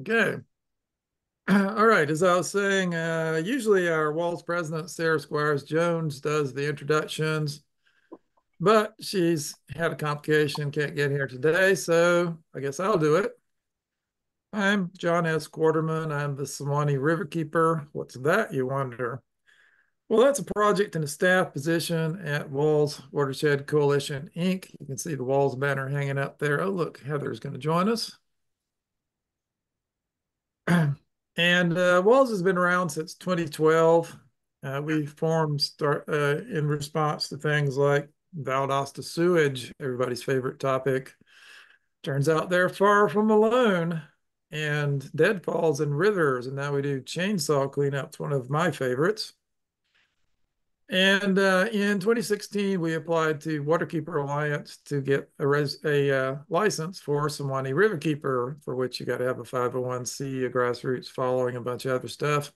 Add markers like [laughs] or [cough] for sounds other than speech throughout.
Okay. [clears throat] All right. As I was saying, uh, usually our WWALS president, Sarah Squires Jones, does the introductions, but she's had a complication, can't get here today. So I guess I'll do it. I'm John S. Quarterman. I'm the Suwannee Riverkeeper. What's that, you wonder? Well, that's a project and a staff position at WWALS Watershed Coalition, Inc. You can see the WWALS banner hanging up there. Oh, look, Heather's going to join us. And uh, WWALS has been around since 2012. Uh, we formed start uh, in response to things like Valdosta sewage, everybody's favorite topic. Turns out they're far from alone. And deadfalls and rivers, and now we do chainsaw cleanup. It's one of my favorites. And uh, in 2016, we applied to Waterkeeper Alliance to get a, res a uh, license for Suwannee Riverkeeper, for which you got to have a 501c, a grassroots following, a bunch of other stuff.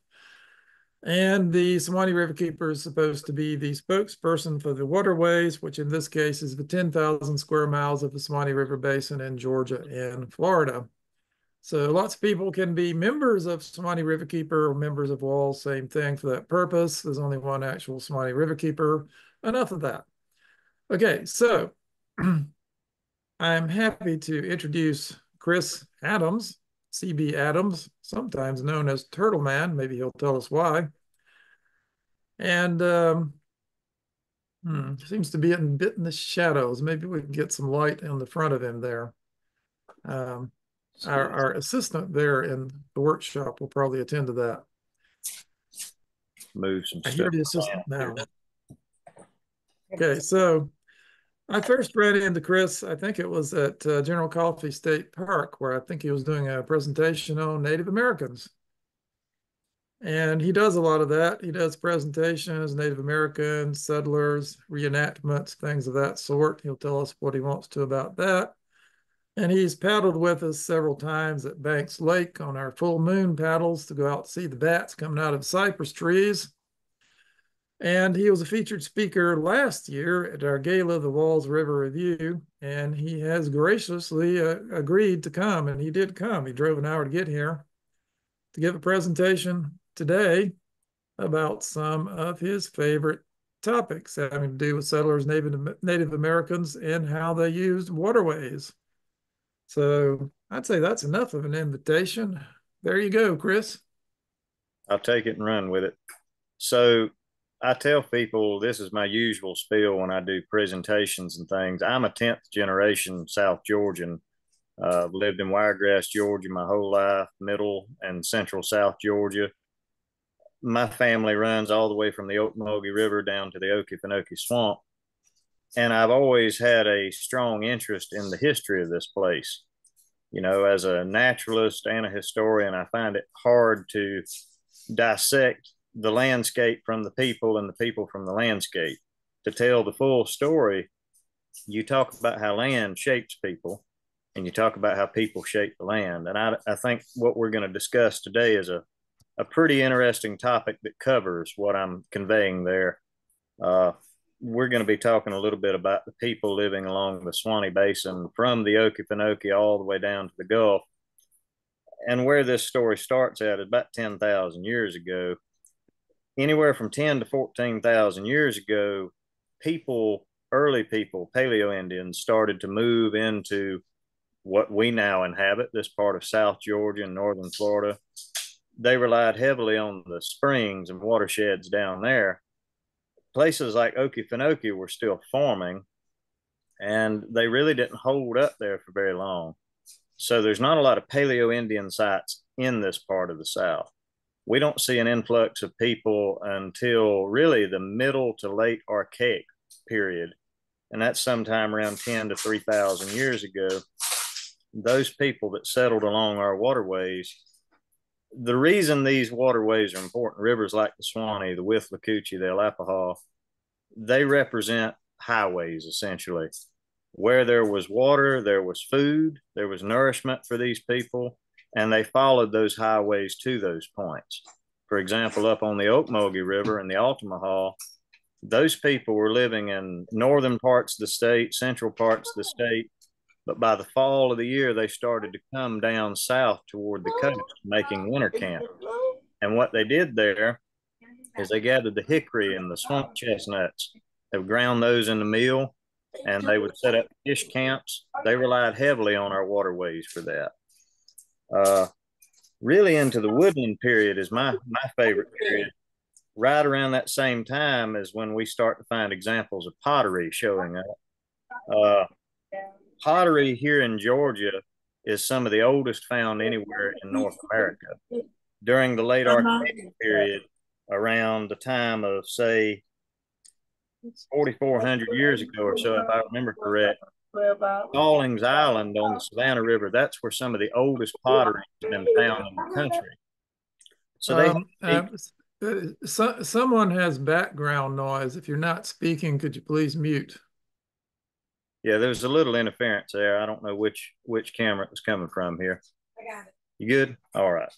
And the Suwannee Riverkeeper is supposed to be the spokesperson for the waterways, which in this case is the 10,000 square miles of the Suwannee River Basin in Georgia and Florida. So lots of people can be members of Suwannee Riverkeeper or members of WWALS, same thing for that purpose. There's only one actual Suwannee Riverkeeper. Enough of that. Okay, so [clears throat] I'm happy to introduce Chris Adams, CB Adams, sometimes known as Turtle Man. Maybe he'll tell us why. And um, hmm, seems to be a bit in the shadows. Maybe we can get some light on the front of him there. Um, our, our assistant there in the workshop will probably attend to that. Move some I stuff. hear the assistant now. Okay, so I first ran into Chris, I think it was at uh, General Coffee State Park, where I think he was doing a presentation on Native Americans. And he does a lot of that. He does presentations, Native Americans, settlers, reenactments, things of that sort. He'll tell us what he wants to about that. And he's paddled with us several times at Banks Lake on our full moon paddles to go out to see the bats coming out of cypress trees. And he was a featured speaker last year at our gala, the WWALS River Review, and he has graciously uh, agreed to come, and he did come. He drove an hour to get here to give a presentation today about some of his favorite topics having to do with settlers, Native, Native Americans, and how they used waterways. So I'd say that's enough of an invitation. There you go, Chris. I'll take it and run with it. So I tell people this is my usual spiel when I do presentations and things. I'm a 10th generation South Georgian. Uh, lived in Wiregrass, Georgia my whole life, middle and central South Georgia. My family runs all the way from the Ocmulgee River down to the Okefenokee Swamp and I've always had a strong interest in the history of this place. You know, as a naturalist and a historian, I find it hard to dissect the landscape from the people and the people from the landscape. To tell the full story, you talk about how land shapes people and you talk about how people shape the land. And I, I think what we're going to discuss today is a, a pretty interesting topic that covers what I'm conveying there. Uh, we're going to be talking a little bit about the people living along the Swanee Basin from the Okefenokee all the way down to the Gulf. And where this story starts at is about 10,000 years ago. Anywhere from 10 to 14,000 years ago, people, early people, Paleo Indians, started to move into what we now inhabit, this part of South Georgia and Northern Florida. They relied heavily on the springs and watersheds down there places like Okefenokee were still forming, and they really didn't hold up there for very long. So there's not a lot of Paleo Indian sites in this part of the South. We don't see an influx of people until really the middle to late Archaic period, and that's sometime around 10 to 3,000 years ago. Those people that settled along our waterways the reason these waterways are important, rivers like the Suwannee, the Withlacoochee, the Alapaha, they represent highways essentially. Where there was water, there was food, there was nourishment for these people, and they followed those highways to those points. For example, up on the Ocmulgee River and the Altamaha, those people were living in northern parts of the state, central parts of the state, But by the fall of the year, they started to come down south toward the coast, making winter camp. And what they did there is they gathered the hickory and the swamp chestnuts. They would ground those in the mill and they would set up fish camps. They relied heavily on our waterways for that. Uh, really into the woodland period is my my favorite period. Right around that same time is when we start to find examples of pottery showing up. Uh, pottery here in Georgia is some of the oldest found anywhere in North America. During the late uh-huh. Archaic period, around the time of say 4,400 years ago or so, if I remember correct, Stallings Island on the Savannah River, that's where some of the oldest pottery has been found in the country. So they, um, uh, uh, so, someone has background noise. If you're not speaking, could you please mute? Yeah, there's a little interference there. I don't know which which camera it's coming from here. I got it. You good? All right.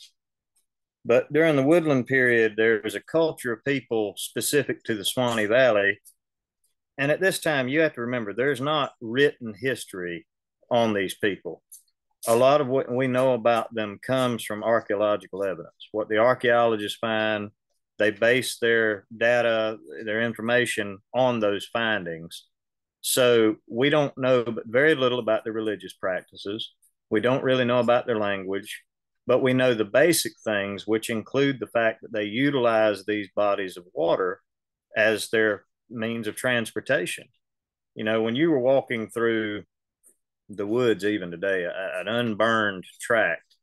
But during the woodland period, there was a culture of people specific to the Suwannee Valley and at this time, you have to remember there's not written history on these people. A lot of what we know about them comes from archaeological evidence. What the archaeologists find, they base their data, their information on those findings. So we don't know very little about their religious practices. We don't really know about their language, but we know the basic things, which include the fact that they utilize these bodies of water as their means of transportation. You know, when you were walking through the woods, even today, an unburned tract,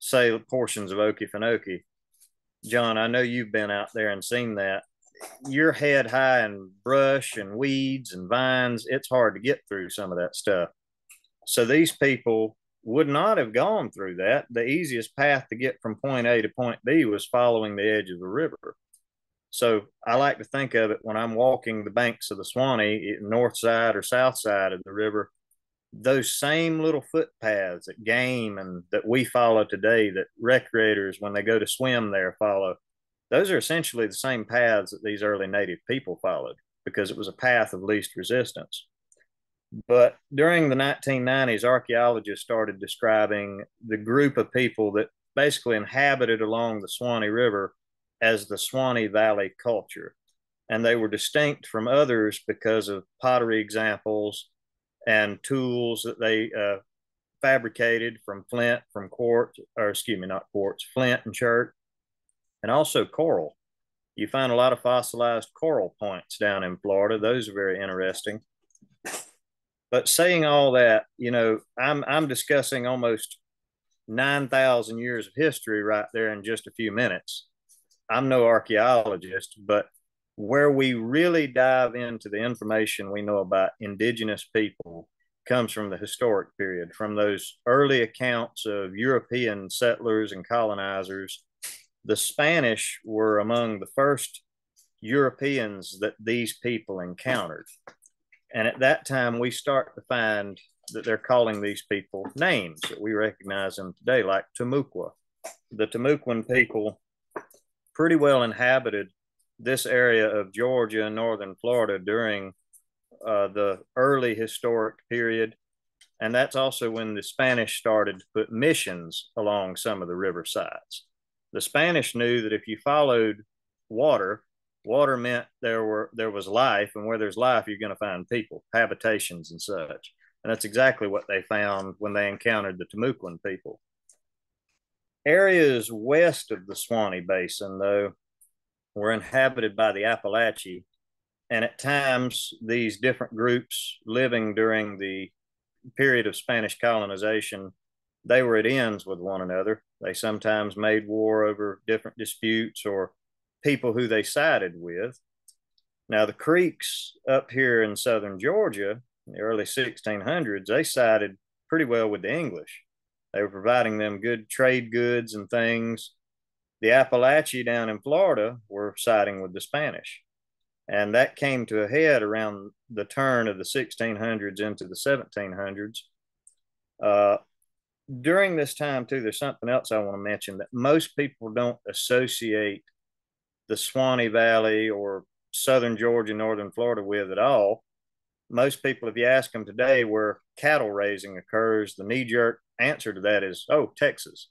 say portions of Okefenokee, John, I know you've been out there and seen that. You're head high in brush and weeds and vines. It's hard to get through some of that stuff. So these people would not have gone through that. The easiest path to get from point A to point B was following the edge of the river. So I like to think of it when I'm walking the banks of the Swanee, north side or south side of the river, those same little footpaths that game and that we follow today, that recreators, when they go to swim there, follow, those are essentially the same paths that these early native people followed because it was a path of least resistance. But during the 1990s, archaeologists started describing the group of people that basically inhabited along the Suwannee River as the Suwannee Valley culture. And they were distinct from others because of pottery examples and tools that they uh, fabricated from flint, from quartz, or excuse me, not quartz, flint and chert, and also coral. You find a lot of fossilized coral points down in Florida. Those are very interesting. But saying all that, you know, I'm I'm discussing almost 9,000 years of history right there in just a few minutes. I'm no archaeologist, but where we really dive into the information we know about indigenous people comes from the historic period, from those early accounts of European settlers and colonizers. The Spanish were among the first Europeans that these people encountered. And at that time, we start to find that they're calling these people names that we recognize them today, like Timucua. The Timucuan people pretty well inhabited this area of Georgia and northern Florida during uh, the early historic period. And that's also when the Spanish started to put missions along some of the river sides. The Spanish knew that if you followed water, water meant there were there was life, and where there's life, you're going to find people, habitations, and such. And that's exactly what they found when they encountered the Timucuan people. Areas west of the Suwannee Basin, though, were inhabited by the Apalachee. And at times, these different groups living during the period of Spanish colonization, they were at ends with one another. They sometimes made war over different disputes or people who they sided with. Now, the Creeks up here in southern Georgia in the early 1600s, they sided pretty well with the English. They were providing them good trade goods and things. The Apalachee down in Florida were siding with the Spanish. And that came to a head around the turn of the 1600s into the 1700s. Uh, during this time, too, there's something else I want to mention that most people don't associate the Suwannee Valley or southern Georgia, northern Florida with at all. most people, if you ask them today where cattle raising occurs, the knee jerk answer to that is, oh, Texas.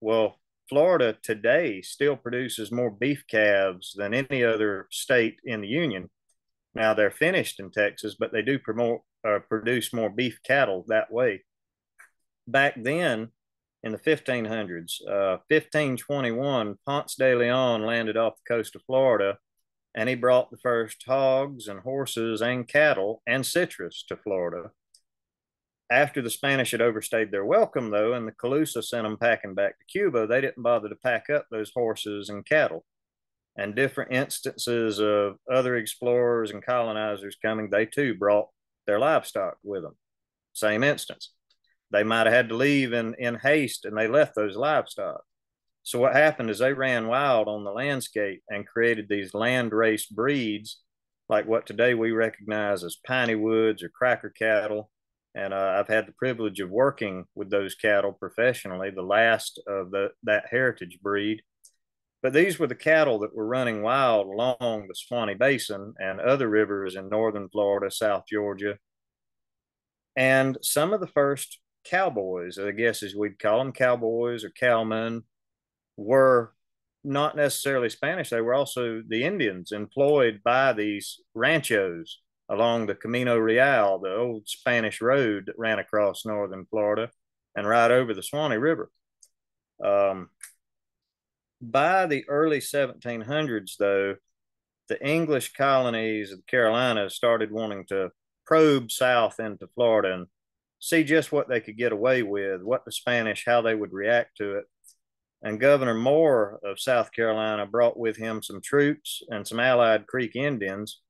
Well, Florida today still produces more beef calves than any other state in the union. Now they're finished in Texas, but they do promote, uh, produce more beef cattle that way. Back then, in the 1500s, uh, 1521, Ponce de Leon landed off the coast of Florida and he brought the first hogs and horses and cattle and citrus to Florida. After the Spanish had overstayed their welcome, though, and the Calusa sent them packing back to Cuba, they didn't bother to pack up those horses and cattle. And different instances of other explorers and colonizers coming, they too brought their livestock with them. Same instance. They might have had to leave in, in haste and they left those livestock. So what happened is they ran wild on the landscape and created these land race breeds, like what today we recognize as piney woods or cracker cattle. And uh, I've had the privilege of working with those cattle professionally, the last of the, that heritage breed. But these were the cattle that were running wild along the Suwannee Basin and other rivers in northern Florida, South Georgia. And some of the first cowboys, I guess as we'd call them, cowboys or cowmen, were not necessarily Spanish. They were also the Indians employed by these ranchos along the Camino Real, the old Spanish road that ran across northern Florida and right over the Suwannee River. Um, by the early 1700s, though, the English colonies of the Carolinas started wanting to probe south into Florida and see just what they could get away with, what the Spanish, how they would react to it. And Governor Moore of South Carolina brought with him some troops and some allied Creek Indians,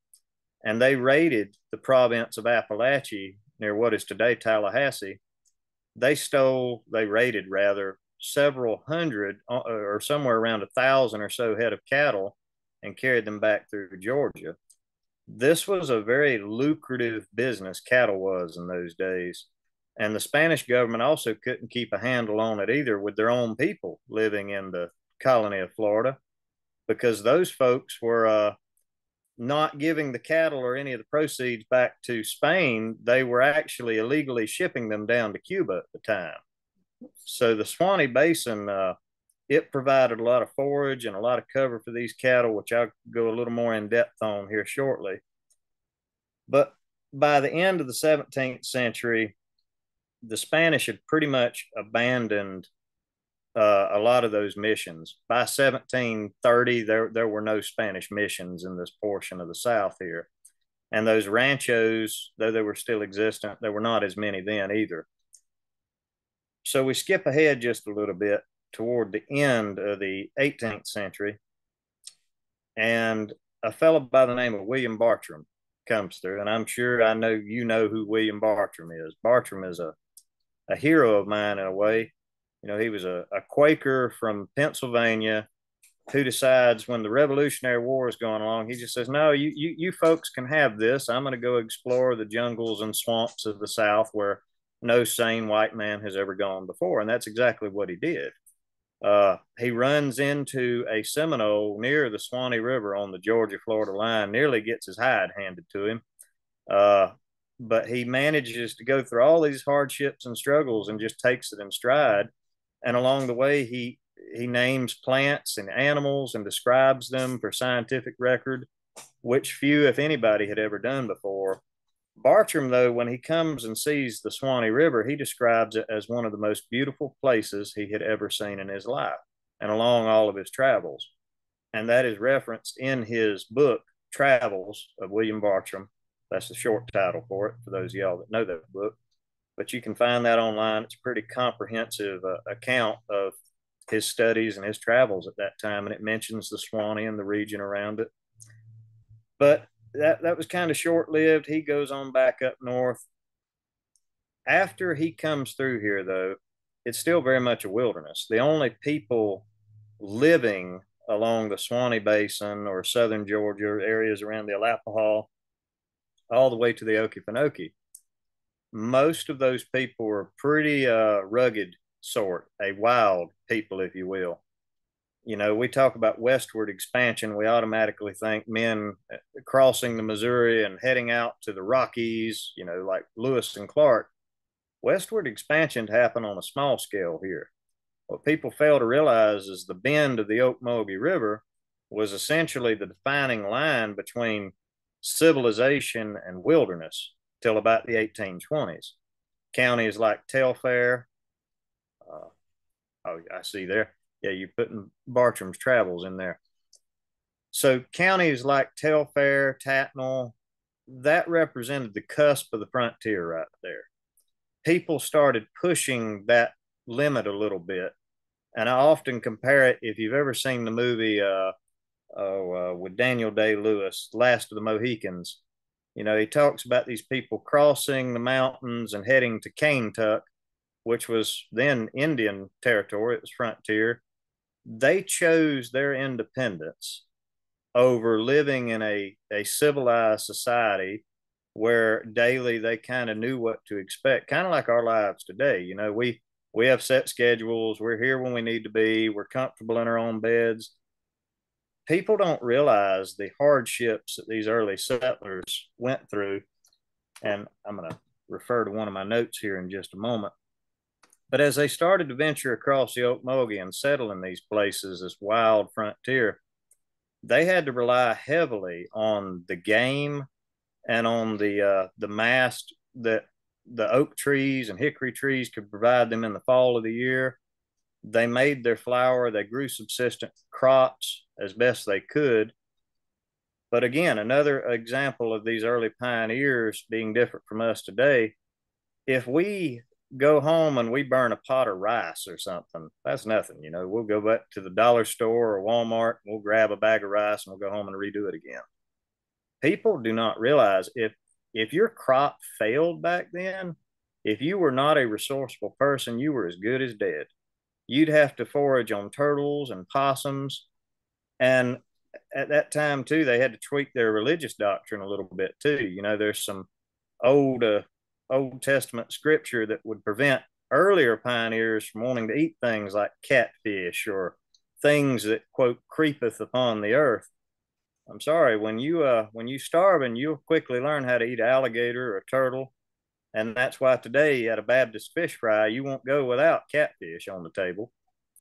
and they raided the province of Apalachee near what is today Tallahassee. They stole, they raided rather, several hundred uh, or somewhere around a thousand or so head of cattle and carried them back through Georgia. This was a very lucrative business, cattle was in those days. And the Spanish government also couldn't keep a handle on it either with their own people living in the colony of Florida because those folks were uh, not giving the cattle or any of the proceeds back to Spain. They were actually illegally shipping them down to Cuba at the time. So the Suwannee Basin, uh, it provided a lot of forage and a lot of cover for these cattle, which I'll go a little more in depth on here shortly. But by the end of the 17th century, the Spanish had pretty much abandoned uh, a lot of those missions. By 1730, there, there were no Spanish missions in this portion of the South here. And those ranchos, though they were still existent, there were not as many then either. So we skip ahead just a little bit toward the end of the 18th century. And a fellow by the name of William Bartram comes through. And I'm sure I know you know who William Bartram is. Bartram is a a hero of mine in a way. You know, he was a, a Quaker from Pennsylvania who decides when the Revolutionary War is going along, he just says, "No, you you you folks can have this. I'm going to go explore the jungles and swamps of the South where no sane white man has ever gone before." And that's exactly what he did. Uh, he runs into a Seminole near the Suwannee River on the Georgia Florida line, nearly gets his hide handed to him. Uh, but he manages to go through all these hardships and struggles and just takes it in stride. And along the way, he he names plants and animals and describes them for scientific record, which few, if anybody, had ever done before. Bartram, though, when he comes and sees the Suwannee River, he describes it as one of the most beautiful places he had ever seen in his life and along all of his travels. And that is referenced in his book, Travels of William Bartram, that's the short title for it for those of y'all that know that book. But you can find that online. It's a pretty comprehensive uh, account of his studies and his travels at that time, and it mentions the Swanee and the region around it. But that that was kind of short lived. He goes on back up north. After he comes through here, though, it's still very much a wilderness. The only people living along the Swanee Basin or southern Georgia areas around the Alapaha all the way to the Okefenokee. Most of those people were pretty uh, rugged sort, a wild people, if you will. you know, we talk about westward expansion, we automatically think men uh, crossing the Missouri and heading out to the Rockies, you know, like Lewis and Clark. Westward expansion happened on a small scale here. What people fail to realize is the bend of the Ocmulgee River was essentially the defining line between civilization and wilderness till about the 1820s. Counties like Telfair, uh, oh, I see there, yeah, you're putting Bartram's travels in there. So counties like Telfair, Tattnall, that represented the cusp of the frontier right there. People started pushing that limit a little bit. And I often compare it, if you've ever seen the movie uh, uh, with Daniel Day Lewis, Last of the Mohicans, you know, he talks about these people crossing the mountains and heading to Kaintuck, which was then Indian territory, it was frontier they chose their independence over living in a, a civilized society where daily they kind of knew what to expect, kind of like our lives today. You know, we we have set schedules, we're here when we need to be, we're comfortable in our own beds. People don't realize the hardships that these early settlers went through. And I'm going to refer to one of my notes here in just a moment. But as they started to venture across the Ocmulgee and settle in these places, this wild frontier, they had to rely heavily on the game and on the uh, the mast that the oak trees and hickory trees could provide them in the fall of the year. They made their flour, they grew subsistent crops as best they could. But again, another example of these early pioneers being different from us today. If we go home and we burn a pot of rice or something, that's nothing. You know, we'll go back to the dollar store or Walmart, we'll grab a bag of rice and we'll go home and redo it again. People do not realize if if your crop failed back then, if you were not a resourceful person, you were as good as dead. You'd have to forage on turtles and possums. And at that time, too, they had to tweak their religious doctrine a little bit, too. You know, there's some old uh, Old Testament scripture that would prevent earlier pioneers from wanting to eat things like catfish or things that quote creepeth upon the earth. I'm sorry, when you uh when you starving, you'll quickly learn how to eat alligator or turtle. And that's why today at a Baptist fish fry, you won't go without catfish on the table.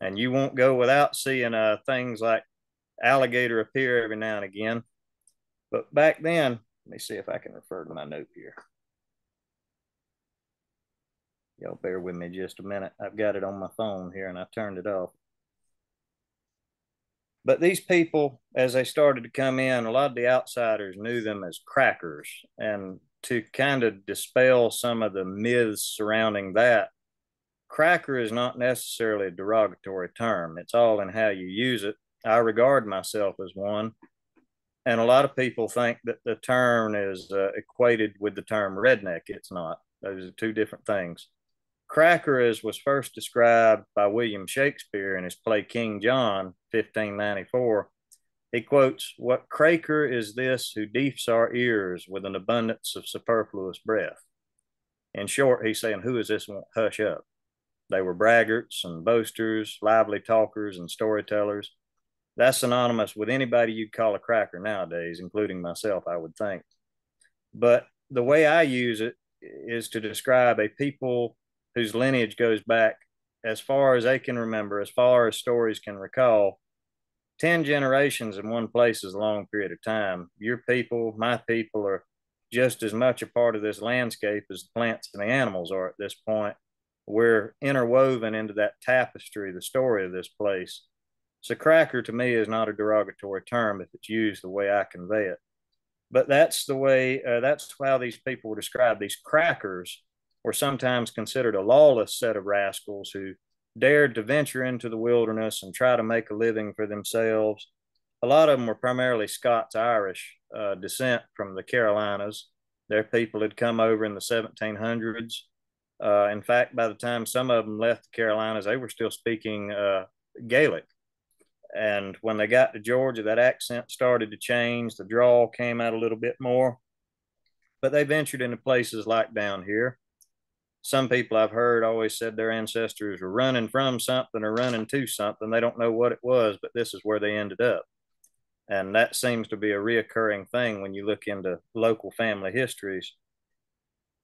And you won't go without seeing uh things like alligator appear every now and again. But back then, let me see if I can refer to my note here. Y'all bear with me just a minute. I've got it on my phone here and I turned it off. But these people, as they started to come in, a lot of the outsiders knew them as crackers. And to kind of dispel some of the myths surrounding that, cracker is not necessarily a derogatory term. It's all in how you use it. I regard myself as one. And a lot of people think that the term is uh, equated with the term redneck. It's not. Those are two different things. Cracker as was first described by William Shakespeare in his play King John, 1594. He quotes, What cracker is this who deafs our ears with an abundance of superfluous breath? In short, he's saying, Who is this won't hush up? They were braggarts and boasters, lively talkers and storytellers. That's synonymous with anybody you'd call a cracker nowadays, including myself, I would think. But the way I use it is to describe a people whose lineage goes back as far as they can remember, as far as stories can recall. 10 generations in one place is a long period of time. Your people, my people, are just as much a part of this landscape as the plants and the animals are at this point. We're interwoven into that tapestry, the story of this place. So, cracker to me is not a derogatory term if it's used the way I convey it. But that's the way, uh, that's how these people were described. These crackers were sometimes considered a lawless set of rascals who dared to venture into the wilderness and try to make a living for themselves. A lot of them were primarily Scots Irish uh, descent from the Carolinas. Their people had come over in the 1700s. Uh, in fact, by the time some of them left the Carolinas, they were still speaking uh, Gaelic. And when they got to Georgia, that accent started to change. The drawl came out a little bit more. But they ventured into places like down here some people I've heard always said their ancestors were running from something or running to something. They don't know what it was, but this is where they ended up. And that seems to be a reoccurring thing when you look into local family histories.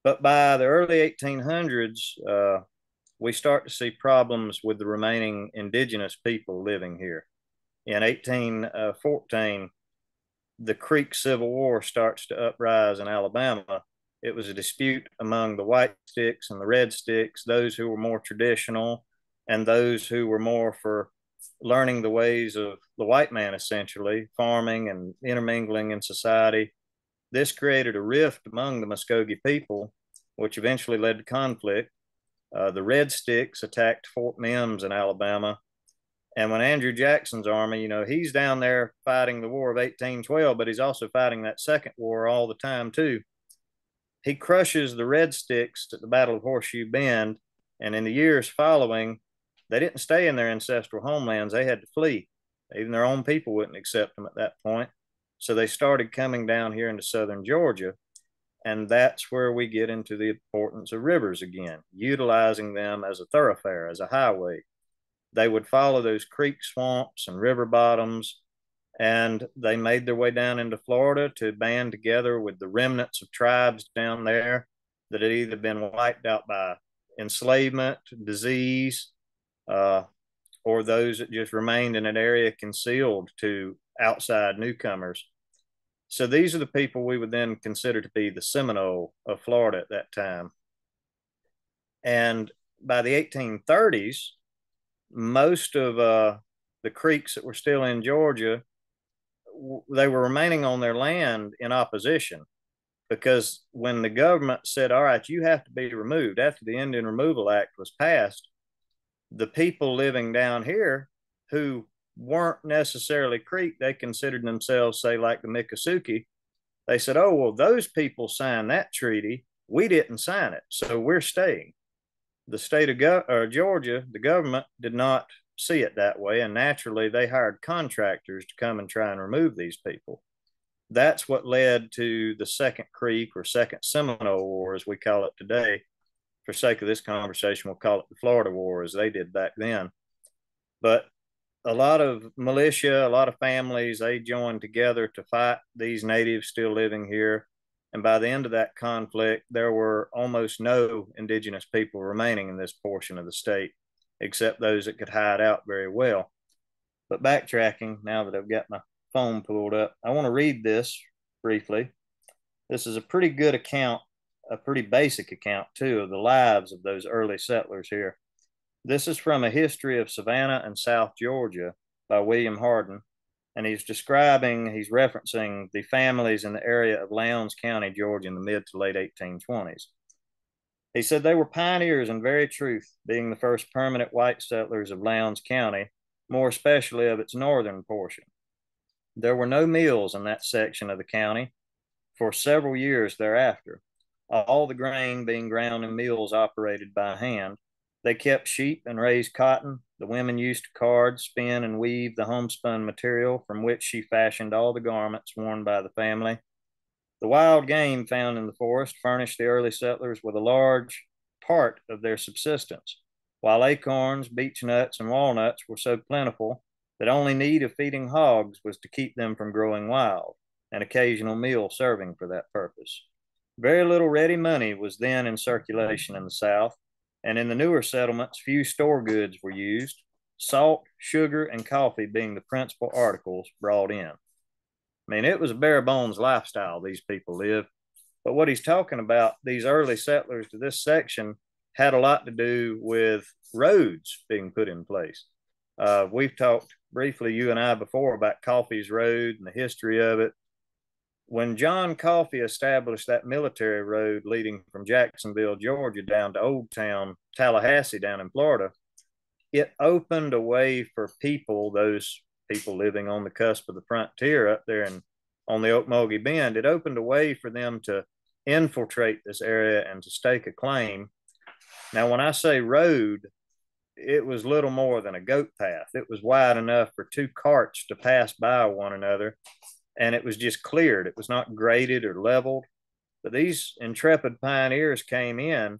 But by the early 1800s, uh, we start to see problems with the remaining indigenous people living here. In 1814, uh, the Creek Civil War starts to uprise in Alabama. It was a dispute among the white sticks and the red sticks, those who were more traditional and those who were more for learning the ways of the white man, essentially, farming and intermingling in society. This created a rift among the Muskogee people, which eventually led to conflict. Uh, the Red Sticks attacked Fort Mims in Alabama. And when Andrew Jackson's army, you know, he's down there fighting the War of 1812, but he's also fighting that second war all the time, too. He crushes the Red Sticks at the Battle of Horseshoe Bend. And in the years following, they didn't stay in their ancestral homelands. They had to flee. Even their own people wouldn't accept them at that point. So they started coming down here into southern Georgia. And that's where we get into the importance of rivers again, utilizing them as a thoroughfare, as a highway. They would follow those creek swamps and river bottoms, and they made their way down into Florida to band together with the remnants of tribes down there that had either been wiped out by enslavement, disease, uh, or those that just remained in an area concealed to outside newcomers. So these are the people we would then consider to be the Seminole of Florida at that time. And by the 1830s, most of uh, the creeks that were still in Georgia, they were remaining on their land in opposition because when the government said, all right, you have to be removed after the Indian Removal Act was passed, the people living down here who weren't necessarily Creek, they considered themselves, say, like the Miccosukee. They said, oh, well, those people signed that treaty. We didn't sign it, so we're staying. The state of Go- or Georgia, the government did not see it that way, and naturally they hired contractors to come and try and remove these people. That's what led to the Second Creek or Second Seminole War, as we call it today, for sake of this conversation, we'll call it the Florida War, as they did back then. But a lot of militia, a lot of families, they joined together to fight these natives still living here. And by the end of that conflict, there were almost no indigenous people remaining in this portion of the state, except those that could hide out very well. But backtracking, now that I've got my phone pulled up, I want to read this briefly. This is a pretty good account a pretty basic account too of the lives of those early settlers here. This is from a history of Savannah and South Georgia by William Harden, and he's describing, he's referencing the families in the area of Lowndes County, Georgia, in the mid to late 1820s. He said they were pioneers in very truth, being the first permanent white settlers of Lowndes County, more especially of its northern portion. There were no mills in that section of the county for several years thereafter, all the grain being ground in mills operated by hand. They kept sheep and raised cotton. The women used to card, spin, and weave the homespun material from which she fashioned all the garments worn by the family. The wild game found in the forest furnished the early settlers with a large part of their subsistence, while acorns, beech nuts, and walnuts were so plentiful that only need of feeding hogs was to keep them from growing wild, an occasional meal serving for that purpose. Very little ready money was then in circulation in the South, and in the newer settlements, few store goods were used, salt, sugar, and coffee being the principal articles brought in. I mean, it was a bare bones lifestyle these people lived. But what he's talking about, these early settlers to this section, had a lot to do with roads being put in place. Uh, we've talked briefly, you and I, before about Coffee's Road and the history of it when John Coffee established that military road leading from Jacksonville, Georgia, down to Old Town, Tallahassee, down in Florida, it opened a way for people, those people living on the cusp of the frontier up there and on the Ocmulgee Bend, it opened a way for them to infiltrate this area and to stake a claim. Now, when I say road, it was little more than a goat path. It was wide enough for two carts to pass by one another and it was just cleared. It was not graded or leveled. But these intrepid pioneers came in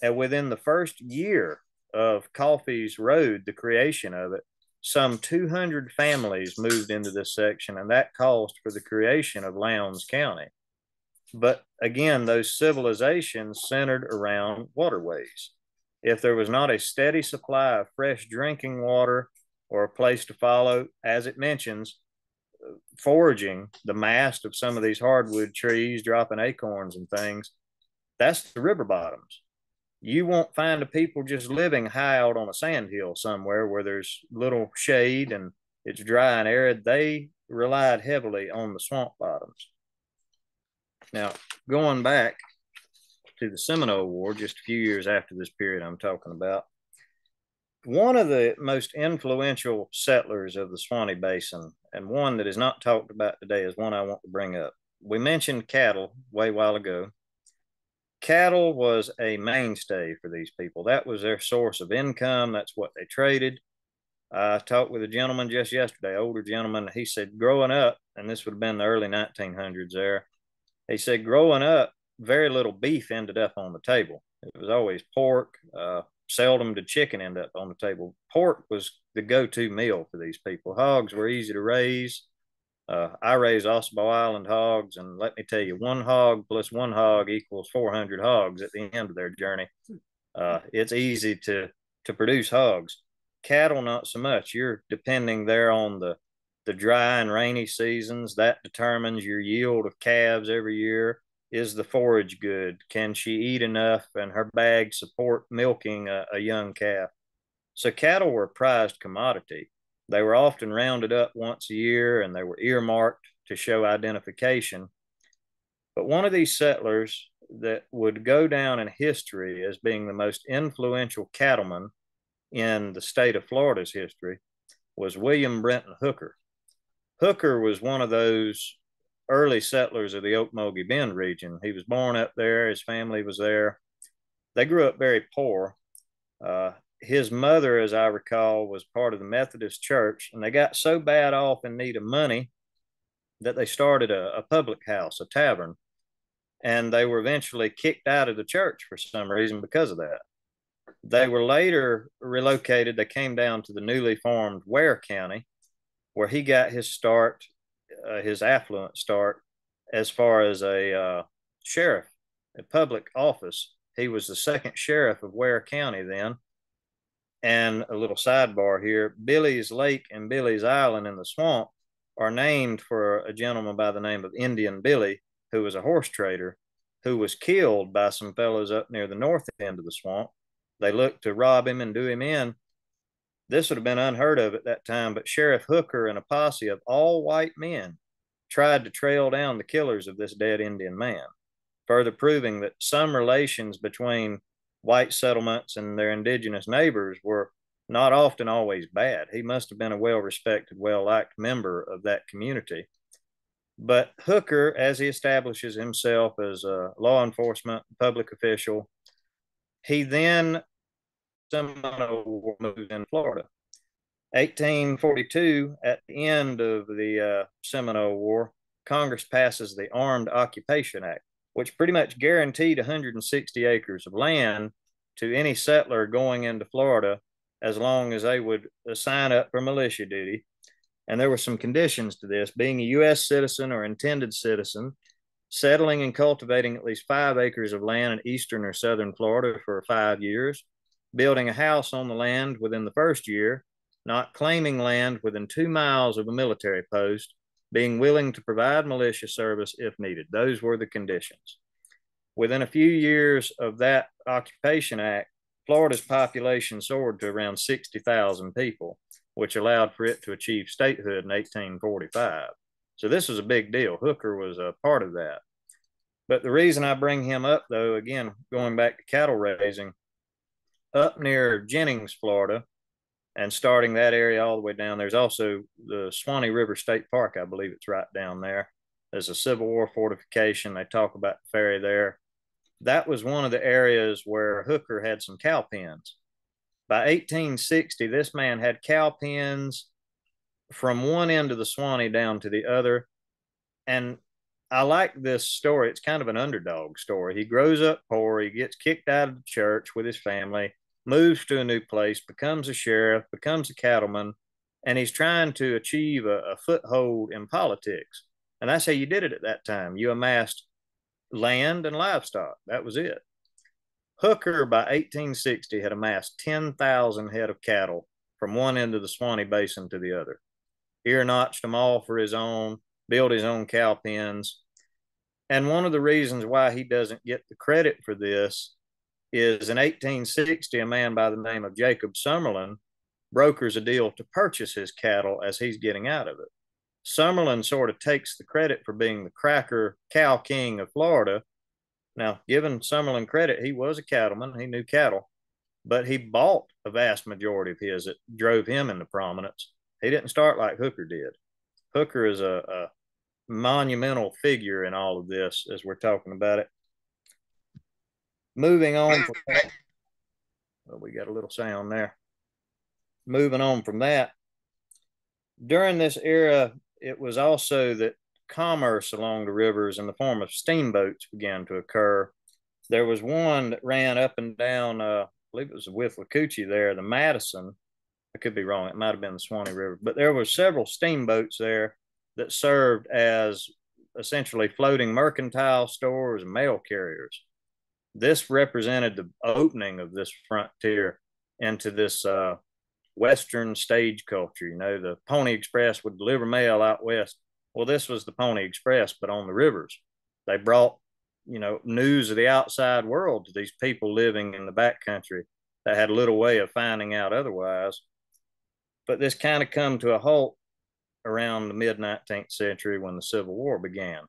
And within the first year of Coffee's Road, the creation of it, some 200 families moved into this section, and that caused for the creation of Lowndes County. But again, those civilizations centered around waterways. If there was not a steady supply of fresh drinking water or a place to follow, as it mentions, foraging the mast of some of these hardwood trees, dropping acorns and things, that's the river bottoms. You won't find the people just living high out on a sand hill somewhere where there's little shade and it's dry and arid. They relied heavily on the swamp bottoms. Now, going back to the Seminole War, just a few years after this period I'm talking about, one of the most influential settlers of the Swanee Basin, and one that is not talked about today, is one I want to bring up. We mentioned cattle way while ago. Cattle was a mainstay for these people. That was their source of income. That's what they traded. I talked with a gentleman just yesterday, older gentleman. He said, growing up, and this would have been the early 1900s there, he said, growing up, very little beef ended up on the table. It was always pork, uh, seldom did chicken end up on the table. Pork was the go-to meal for these people. Hogs were easy to raise. Uh, I raise Ossabaw Island hogs, and let me tell you, one hog plus one hog equals 400 hogs at the end of their journey. Uh, it's easy to to produce hogs. Cattle, not so much. You're depending there on the the dry and rainy seasons. That determines your yield of calves every year is the forage good? Can she eat enough and her bag support milking a, a young calf? So cattle were a prized commodity. They were often rounded up once a year and they were earmarked to show identification. But one of these settlers that would go down in history as being the most influential cattleman in the state of Florida's history was William Brinton Hooker. Hooker was one of those early settlers of the Ocmulgee Bend region. He was born up there. His family was there. They grew up very poor. Uh, his mother, as I recall, was part of the Methodist Church, and they got so bad off in need of money that they started a, a public house, a tavern, and they were eventually kicked out of the church for some reason because of that. They were later relocated. They came down to the newly formed Ware County, where he got his start uh, his affluent start as far as a uh, sheriff, a public office. He was the second sheriff of Ware County then. And a little sidebar here Billy's Lake and Billy's Island in the swamp are named for a gentleman by the name of Indian Billy, who was a horse trader, who was killed by some fellows up near the north end of the swamp. They looked to rob him and do him in. This would have been unheard of at that time, but Sheriff Hooker and a posse of all white men tried to trail down the killers of this dead Indian man, further proving that some relations between white settlements and their indigenous neighbors were not often always bad. He must have been a well respected, well liked member of that community. But Hooker, as he establishes himself as a law enforcement public official, he then Seminole War moved in Florida. 1842, at the end of the uh, Seminole War, Congress passes the Armed Occupation Act, which pretty much guaranteed 160 acres of land to any settler going into Florida as long as they would sign up for militia duty. And there were some conditions to this being a U.S. citizen or intended citizen, settling and cultivating at least five acres of land in eastern or southern Florida for five years, building a house on the land within the first year, not claiming land within two miles of a military post, being willing to provide militia service if needed. Those were the conditions. Within a few years of that Occupation Act, Florida's population soared to around 60,000 people, which allowed for it to achieve statehood in 1845. So this was a big deal. Hooker was a part of that. But the reason I bring him up, though, again, going back to cattle raising, up near Jennings, Florida, and starting that area all the way down. There's also the Swanee River State Park, I believe it's right down there. There's a Civil War fortification. They talk about the ferry there. That was one of the areas where Hooker had some cow pens. By 1860, this man had cow pens from one end of the Swanee down to the other. And I like this story. It's kind of an underdog story. He grows up poor. He gets kicked out of the church with his family, moves to a new place, becomes a sheriff, becomes a cattleman, and he's trying to achieve a, a foothold in politics. And that's how you did it at that time. You amassed land and livestock. That was it. Hooker by 1860 had amassed 10,000 head of cattle from one end of the Swanee Basin to the other. Ear notched them all for his own, built his own cow pens. And one of the reasons why he doesn't get the credit for this is in 1860, a man by the name of Jacob Summerlin brokers a deal to purchase his cattle as he's getting out of it. Summerlin sort of takes the credit for being the cracker cow king of Florida. Now, given Summerlin credit, he was a cattleman, he knew cattle, but he bought a vast majority of his that drove him into prominence. He didn't start like Hooker did. Hooker is a, a monumental figure in all of this as we're talking about it. Moving on from that, well, we got a little sound there. Moving on from that, during this era, it was also that commerce along the rivers in the form of steamboats began to occur. There was one that ran up and down, uh, I believe it was with Withlacoochee there, the Madison. I could be wrong. It might have been the Suwannee River, but there were several steamboats there that served as essentially floating mercantile stores and mail carriers. This represented the opening of this frontier into this uh, Western stage culture. You know, the Pony Express would deliver mail out west. Well, this was the Pony Express, but on the rivers. They brought, you know, news of the outside world to these people living in the backcountry that had little way of finding out otherwise. But this kind of come to a halt around the mid 19th century when the Civil War began.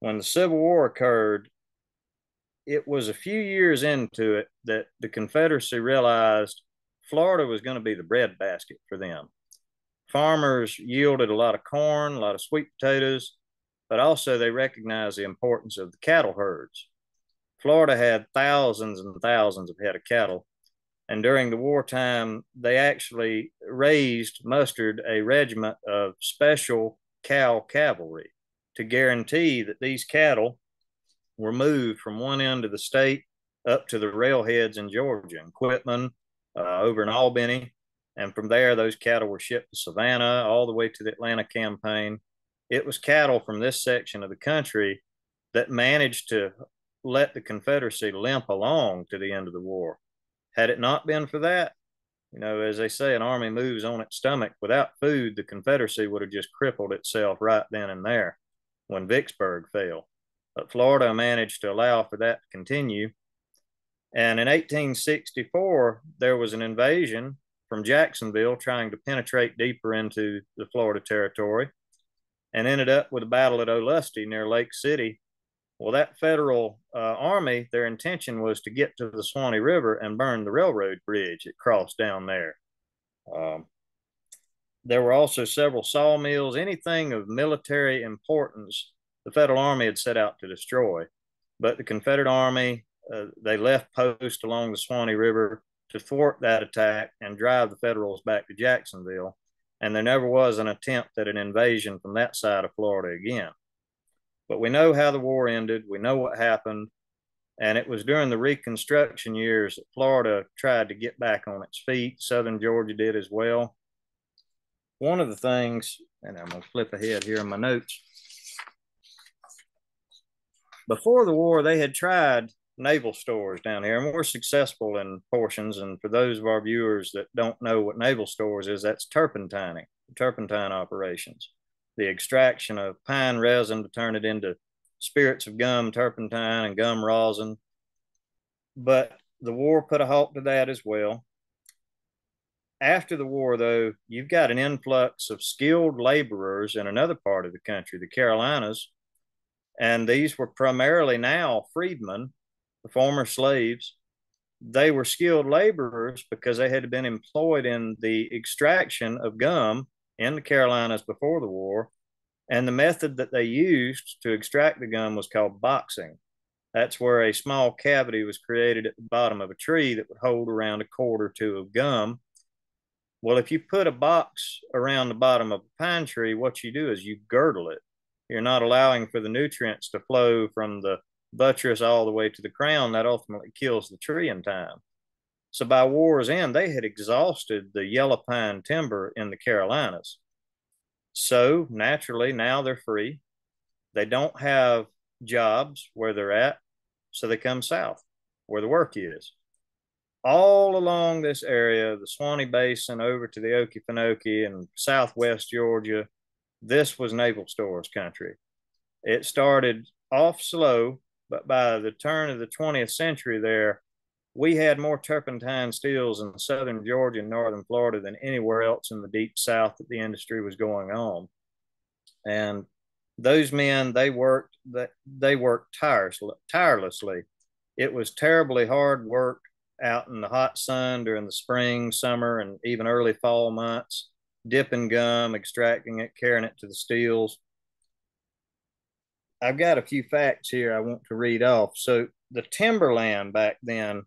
When the Civil War occurred, it was a few years into it that the Confederacy realized Florida was going to be the breadbasket for them. Farmers yielded a lot of corn, a lot of sweet potatoes, but also they recognized the importance of the cattle herds. Florida had thousands and thousands of head of cattle, and during the wartime, they actually raised, mustered a regiment of special cow cavalry to guarantee that these cattle were moved from one end of the state up to the railheads in Georgia, in Quitman, uh, over in Albany. And from there, those cattle were shipped to Savannah all the way to the Atlanta campaign. It was cattle from this section of the country that managed to let the Confederacy limp along to the end of the war. Had it not been for that, you know, as they say, an army moves on its stomach. Without food, the Confederacy would have just crippled itself right then and there when Vicksburg fell. But Florida managed to allow for that to continue. And in 1864, there was an invasion from Jacksonville trying to penetrate deeper into the Florida territory and ended up with a battle at Olustee near Lake City. Well, that federal uh, army, their intention was to get to the Suwannee River and burn the railroad bridge that crossed down there. Um, there were also several sawmills, anything of military importance the Federal Army had set out to destroy. But the Confederate Army uh, they left post along the Suwannee River to thwart that attack and drive the Federals back to Jacksonville. And there never was an attempt at an invasion from that side of Florida again. But we know how the war ended. We know what happened. And it was during the Reconstruction years that Florida tried to get back on its feet. Southern Georgia did as well. One of the things, and I'm going to flip ahead here in my notes. Before the war, they had tried naval stores down here, and we're successful in portions. And for those of our viewers that don't know what naval stores is, that's turpentining, turpentine operations, the extraction of pine resin to turn it into spirits of gum, turpentine, and gum rosin. But the war put a halt to that as well. After the war, though, you've got an influx of skilled laborers in another part of the country, the Carolinas, and these were primarily now freedmen the former slaves, they were skilled laborers because they had been employed in the extraction of gum in the Carolinas before the war. And the method that they used to extract the gum was called boxing. That's where a small cavity was created at the bottom of a tree that would hold around a quart or two of gum. Well, if you put a box around the bottom of a pine tree, what you do is you girdle it. You're not allowing for the nutrients to flow from the buttress all the way to the crown. That ultimately kills the tree in time. So by war's end, they had exhausted the yellow pine timber in the Carolinas. So naturally, now they're free. They don't have jobs where they're at, so they come south where the work is. All along this area, the Suwannee Basin over to the Okefenokee and southwest Georgia, this was naval stores country. It started off slow, but by the turn of the 20th century, there, we had more turpentine stills in southern Georgia and northern Florida than anywhere else in the deep south that the industry was going on. And those men, they worked they worked tirelessly. It was terribly hard work out in the hot sun during the spring, summer, and even early fall months, dipping gum, extracting it, carrying it to the stills. I've got a few facts here I want to read off. So the timberland back then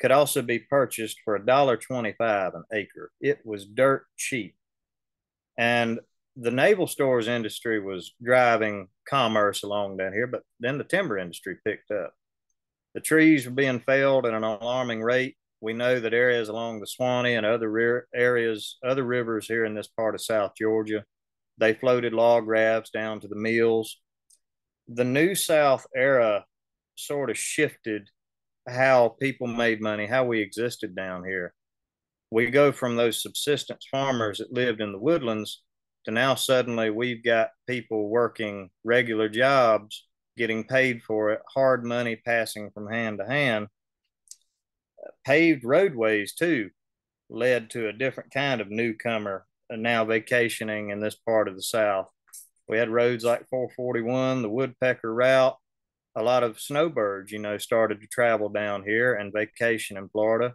could also be purchased for a dollar twenty-five an acre. It was dirt cheap, and the naval stores industry was driving commerce along down here. But then the timber industry picked up. The trees were being felled at an alarming rate. We know that areas along the Suwannee and other areas, other rivers here in this part of South Georgia, they floated log rafts down to the mills. The New South era sort of shifted how people made money, how we existed down here. We go from those subsistence farmers that lived in the woodlands to now suddenly we've got people working regular jobs, getting paid for it, hard money passing from hand to hand. Paved roadways, too, led to a different kind of newcomer now vacationing in this part of the South. We had roads like 441, the Woodpecker Route, a lot of snowbirds, you know, started to travel down here and vacation in Florida.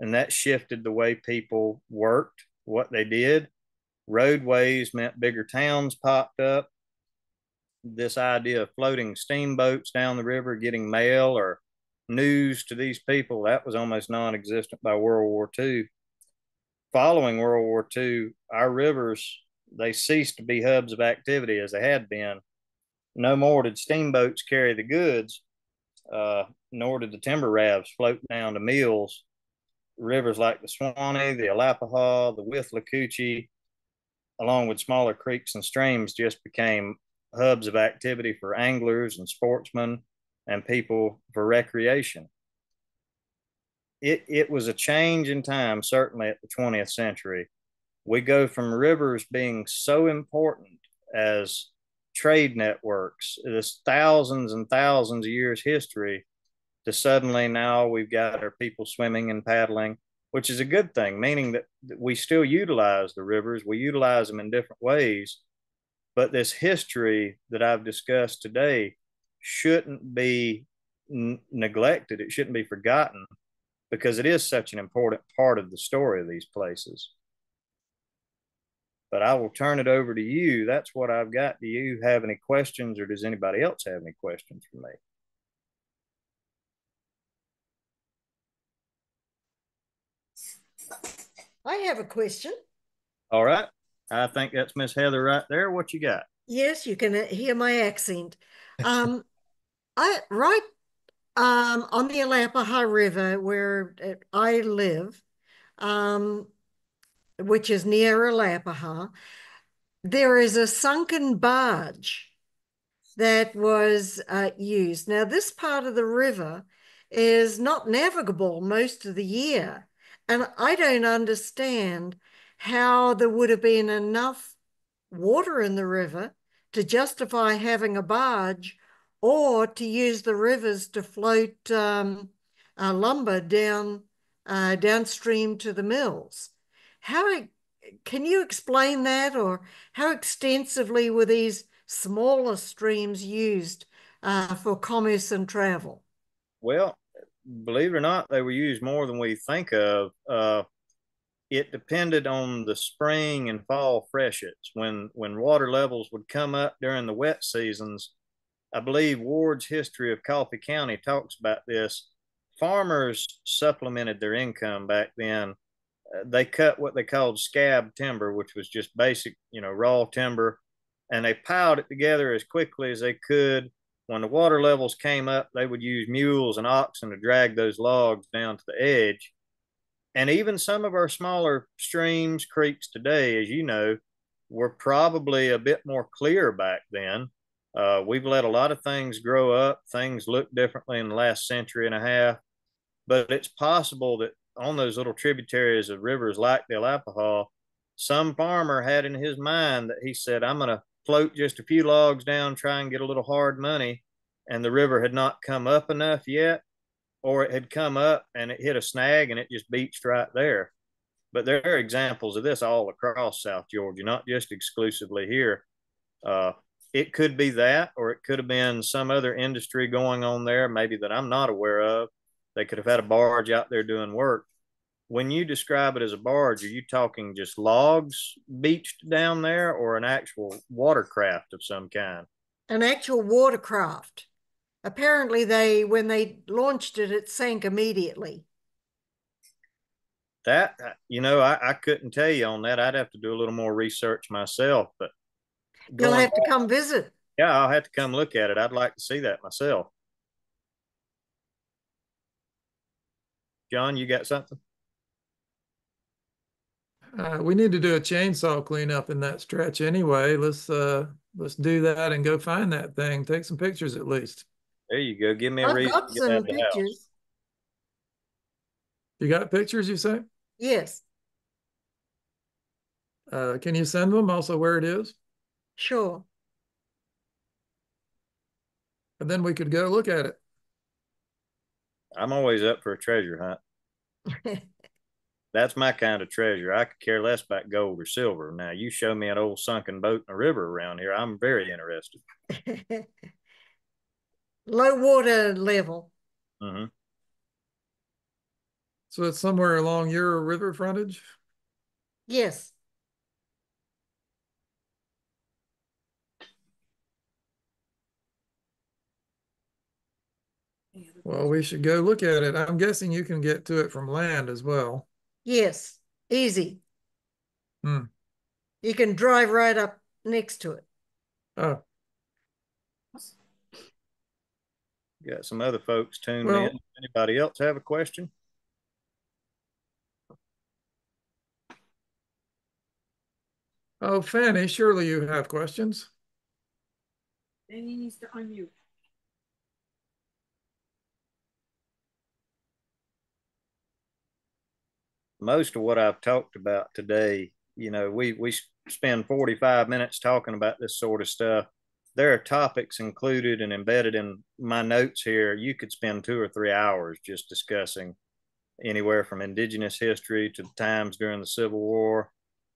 And that shifted the way people worked, what they did. Roadways meant bigger towns popped up. This idea of floating steamboats down the river, getting mail or news to these people, that was almost non existent by World War II. Following World War II, our rivers, they ceased to be hubs of activity as they had been no more did steamboats carry the goods, uh, nor did the timber rafts float down to mills. Rivers like the Suwannee, the Alapaha, the Withlacoochee, along with smaller creeks and streams, just became hubs of activity for anglers and sportsmen and people for recreation. It, it was a change in time, certainly at the 20th century. We go from rivers being so important as trade networks, this thousands and thousands of years history, to suddenly now we've got our people swimming and paddling, which is a good thing, meaning that, that we still utilize the rivers, we utilize them in different ways. But this history that I've discussed today shouldn't be n- neglected, it shouldn't be forgotten because it is such an important part of the story of these places but I will turn it over to you. That's what I've got. Do you have any questions or does anybody else have any questions for me? I have a question. All right. I think that's Miss Heather right there. What you got? Yes, you can uh, hear my accent. Um, I right um, on the Alapaha River where uh, I live. Um, which is near Alapaha, there is a sunken barge that was uh, used. Now, this part of the river is not navigable most of the year. And I don't understand how there would have been enough water in the river to justify having a barge or to use the rivers to float um, uh, lumber down uh, downstream to the mills. How can you explain that, or how extensively were these smaller streams used uh, for commerce and travel? Well, believe it or not, they were used more than we think of. Uh, it depended on the spring and fall freshets. When when water levels would come up during the wet seasons, I believe Ward's history of Coffee County talks about this. Farmers supplemented their income back then uh, they cut what they called scab timber, which was just basic, you know, raw timber, and they piled it together as quickly as they could. When the water levels came up, they would use mules and oxen to drag those logs down to the edge. And even some of our smaller streams, creeks today, as you know, were probably a bit more clear back then. Uh, we've let a lot of things grow up. Things look differently in the last century and a half, but it's possible that on those little tributaries of rivers like the Alapaha, some farmer had in his mind that he said, I'm going to float just a few logs down, try and get a little hard money. And the river had not come up enough yet, or it had come up and it hit a snag and it just beached right there. But there are examples of this all across South Georgia, not just exclusively here. Uh, it could be that, or it could have been some other industry going on there, maybe that I'm not aware of. They could have had a barge out there doing work. When you describe it as a barge, are you talking just logs beached down there or an actual watercraft of some kind? An actual watercraft. Apparently, they when they launched it, it sank immediately. That uh, you know, I, I couldn't tell you on that. I'd have to do a little more research myself, but you'll have to come visit. Yeah, I'll have to come look at it. I'd like to see that myself. John, you got something? Uh, we need to do a chainsaw cleanup in that stretch anyway. Let's uh let's do that and go find that thing. Take some pictures at least. There you go. Give me a I've reason. got to get out some of the house. pictures. You got pictures, you say? Yes, Uh, can you send them also where it is? Sure. And then we could go look at it. I'm always up for a treasure hunt. [laughs] That's my kind of treasure. I could care less about gold or silver. Now, you show me an old sunken boat in a river around here, I'm very interested. [laughs] Low water level. hmm So it's somewhere along your river frontage? Yes. Well, we should go look at it. I'm guessing you can get to it from land as well. Yes. Easy. Hmm. You can drive right up next to it. Oh, Got some other folks tuned Well- in. Anybody else have a question? oh, Fannie, surely you have questions. Then he needs to unmute. Most of what I've talked about today, you know, we we spend 45 minutes talking about this sort of stuff. There are topics included and embedded in my notes here. You could spend two or three hours just discussing anywhere from indigenous history to the times during the Civil War,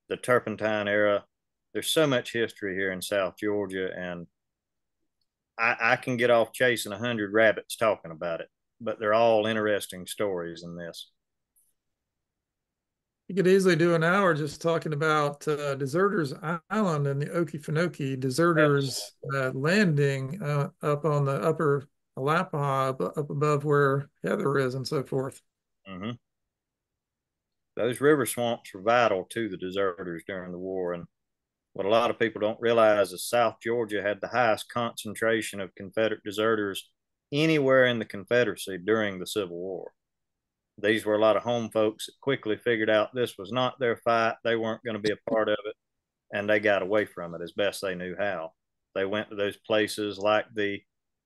the Turpentine era. There's so much history here in South Georgia, and I, I can get off chasing a hundred rabbits talking about it, but they're all interesting stories in this. You could easily do an hour just talking about uh, Deserters Island and the Okefenokee Deserters uh, Landing uh, up on the upper Alapaha, up, up above where Heather is and so forth. Mm-hmm. Those river swamps were vital to the deserters during the war. And what a lot of people don't realize is South Georgia had the highest concentration of Confederate deserters anywhere in the Confederacy during the Civil War. These were a lot of home folks that quickly figured out this was not their fight. They weren't going to be a part of it. And they got away from it as best they knew how. They went to those places like the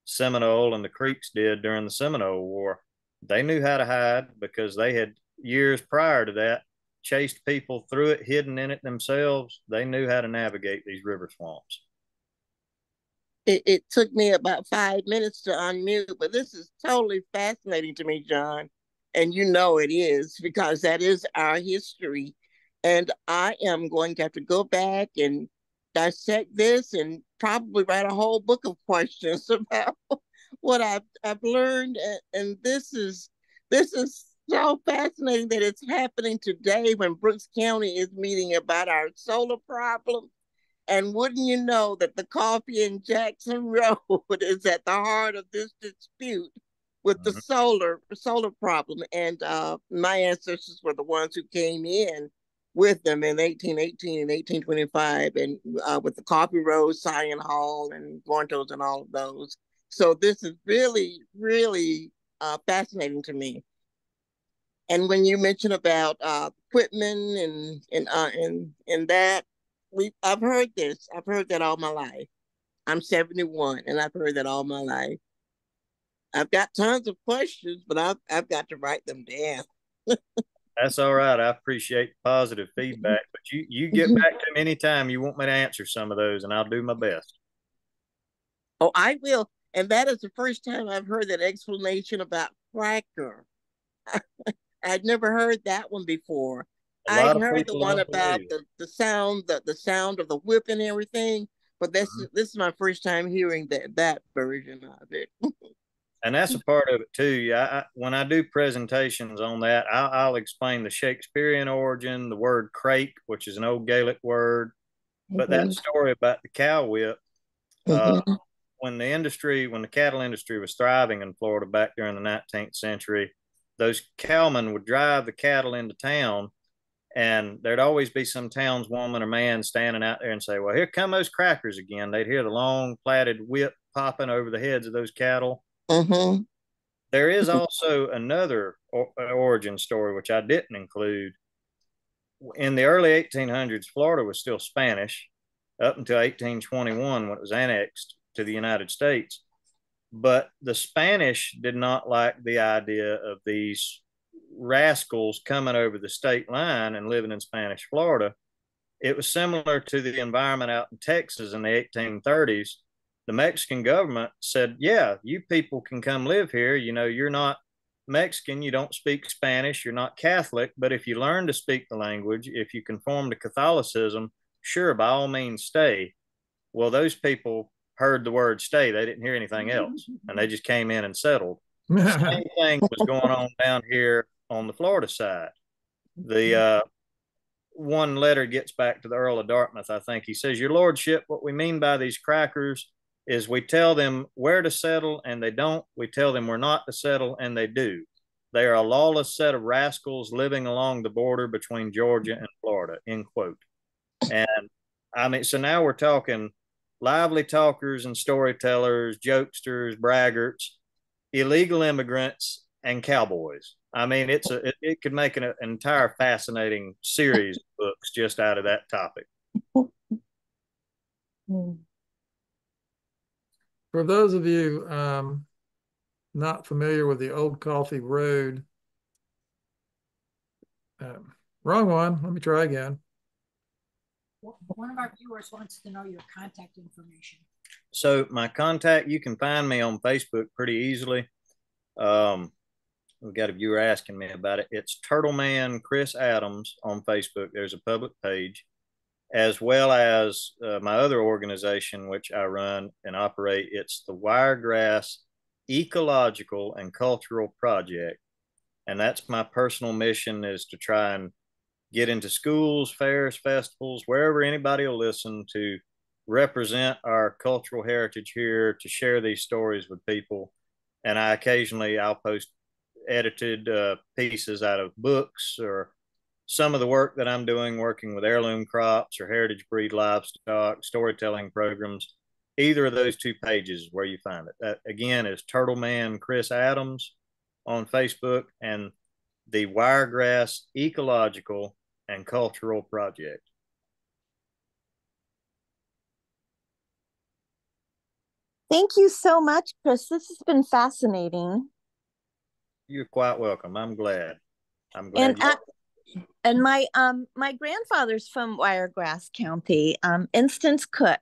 Seminole and the Creeks did during the Seminole War. They knew how to hide because they had years prior to that chased people through it, hidden in it themselves. They knew how to navigate these river swamps. It, it took me about five minutes to unmute, but this is totally fascinating to me, John. And you know it is because that is our history. And I am going to have to go back and dissect this and probably write a whole book of questions [laughs] about what I've, I've learned. And, this is this is so fascinating that it's happening today when Brooks County is meeting about our solar problem. And wouldn't you know that the coffee in Jackson [laughs] Road is at the heart of this dispute with the Mhm. solar solar problem? And uh, my ancestors were the ones who came in with them in 1818 and 1825 and uh, with the Coffee Road, Sion Hall, and Gorntos and all of those. So this is really, really uh, fascinating to me. And when you mention about uh, Quitman and and uh, and and that, we I've heard this. I've heard that all my life. I'm 71, and I've heard that all my life. I've got tons of questions, but I've I've got to write them down. That's all right. I appreciate positive feedback, but you you get [laughs] back to me anytime you want me to answer some of those, and I'll do my best. Oh, I will. And that is the first time I've heard that explanation about cracker. [laughs] I'd never heard that one before. I heard the one about the, the sound, the, the sound of the whip and everything, but this mm-hmm. this is my first time hearing that that version of it. [laughs] and that's a part of it too. I, I, when I do presentations on that, I'll, I'll, explain the Shakespearean origin, the word crake, which is an old Gaelic word, but mm-hmm. that story about the cow whip. Uh, mm-hmm. when the industry, when the cattle industry was thriving in Florida back during the 19th century, those cowmen would drive the cattle into town and there'd always be some townswoman or man standing out there and say, Well, here come those crackers again. They'd hear the long plaited whip popping over the heads of those cattle. Mm-hmm. There is also another or- origin story, which I didn't include. In the early 1800s, Florida was still Spanish up until 1821 when it was annexed to the United States. But the Spanish did not like the idea of these rascals coming over the state line and living in Spanish Florida. It was similar to the environment out in Texas in the 1830s. The Mexican government said, Yeah, you people can come live here. You know, you're not Mexican, you don't speak Spanish, you're not Catholic, but if you learn to speak the language, if you conform to Catholicism, sure, by all means, stay. Well, those people heard the word stay, they didn't hear anything else, and they just came in and settled. [laughs] Same thing was going on down here on the Florida side. The mm-hmm. uh, one letter gets back to the Earl of Dartmouth, I think. He says, Your Lordship, what we mean by these crackers is we tell them where to settle and they don't. We tell them we're not to settle and they do. They are a lawless set of rascals living along the border between Georgia and Florida, end quote. And I mean, so now we're talking lively talkers and storytellers, jokesters, braggarts, illegal immigrants, and cowboys. I mean, it's a it, it could make an, an, entire fascinating series of books just out of that topic. [laughs] Hmm. For those of you um, not familiar with the Old Coffee Road, um, wrong one. Let me try again. One of our viewers wants to know your contact information. So my contact, you can find me on Facebook pretty easily. Um, we got a viewer asking me about it. It's Turtle Man Chris Adams on Facebook. There's a public page, as well as uh, my other organization, which I run and operate. It's the Wiregrass Ecological and Cultural Project, and that's my personal mission is to try and get into schools, fairs, festivals, wherever anybody will listen to represent our cultural heritage here, to share these stories with people. And I occasionally I'll post edited uh, pieces out of books or some of the work that I'm doing, working with heirloom crops or heritage breed livestock, storytelling programs. Either of those two pages is where you find it. That again is Turtle Man Chris Adams on Facebook and the Wiregrass Ecological and Cultural Project. Thank you so much, Chris. This has been fascinating. You're quite welcome. I'm glad. I'm glad. And, and my um my grandfather's from Wiregrass County, um, Instance Cook.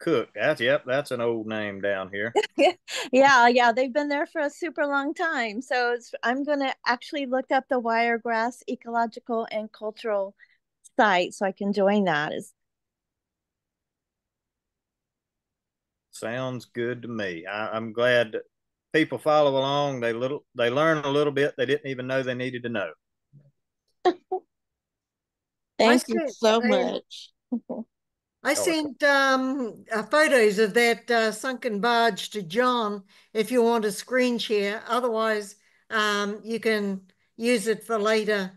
Cook. That's yep. That's an old name down here. [laughs] yeah, yeah. They've been there for a super long time. So I'm going to actually look up the Wiregrass Ecological and Cultural site so I can join that. Is sounds good to me. I, am glad people follow along. They little they learn a little bit they didn't even know they needed to know. [laughs] Thank you so much. [laughs] I sent um, uh, photos of that uh, sunken barge to John if you want a screen share. Otherwise, um, you can use it for later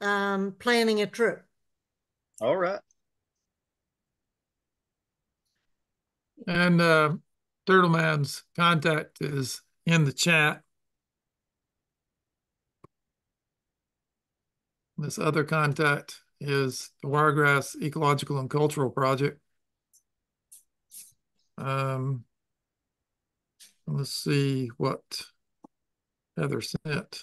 um, planning a trip. All right. And uh, Turtle Man's contact is in the chat. This other contact is the Wiregrass Ecological and Cultural Project. Um, let's see what Heather sent.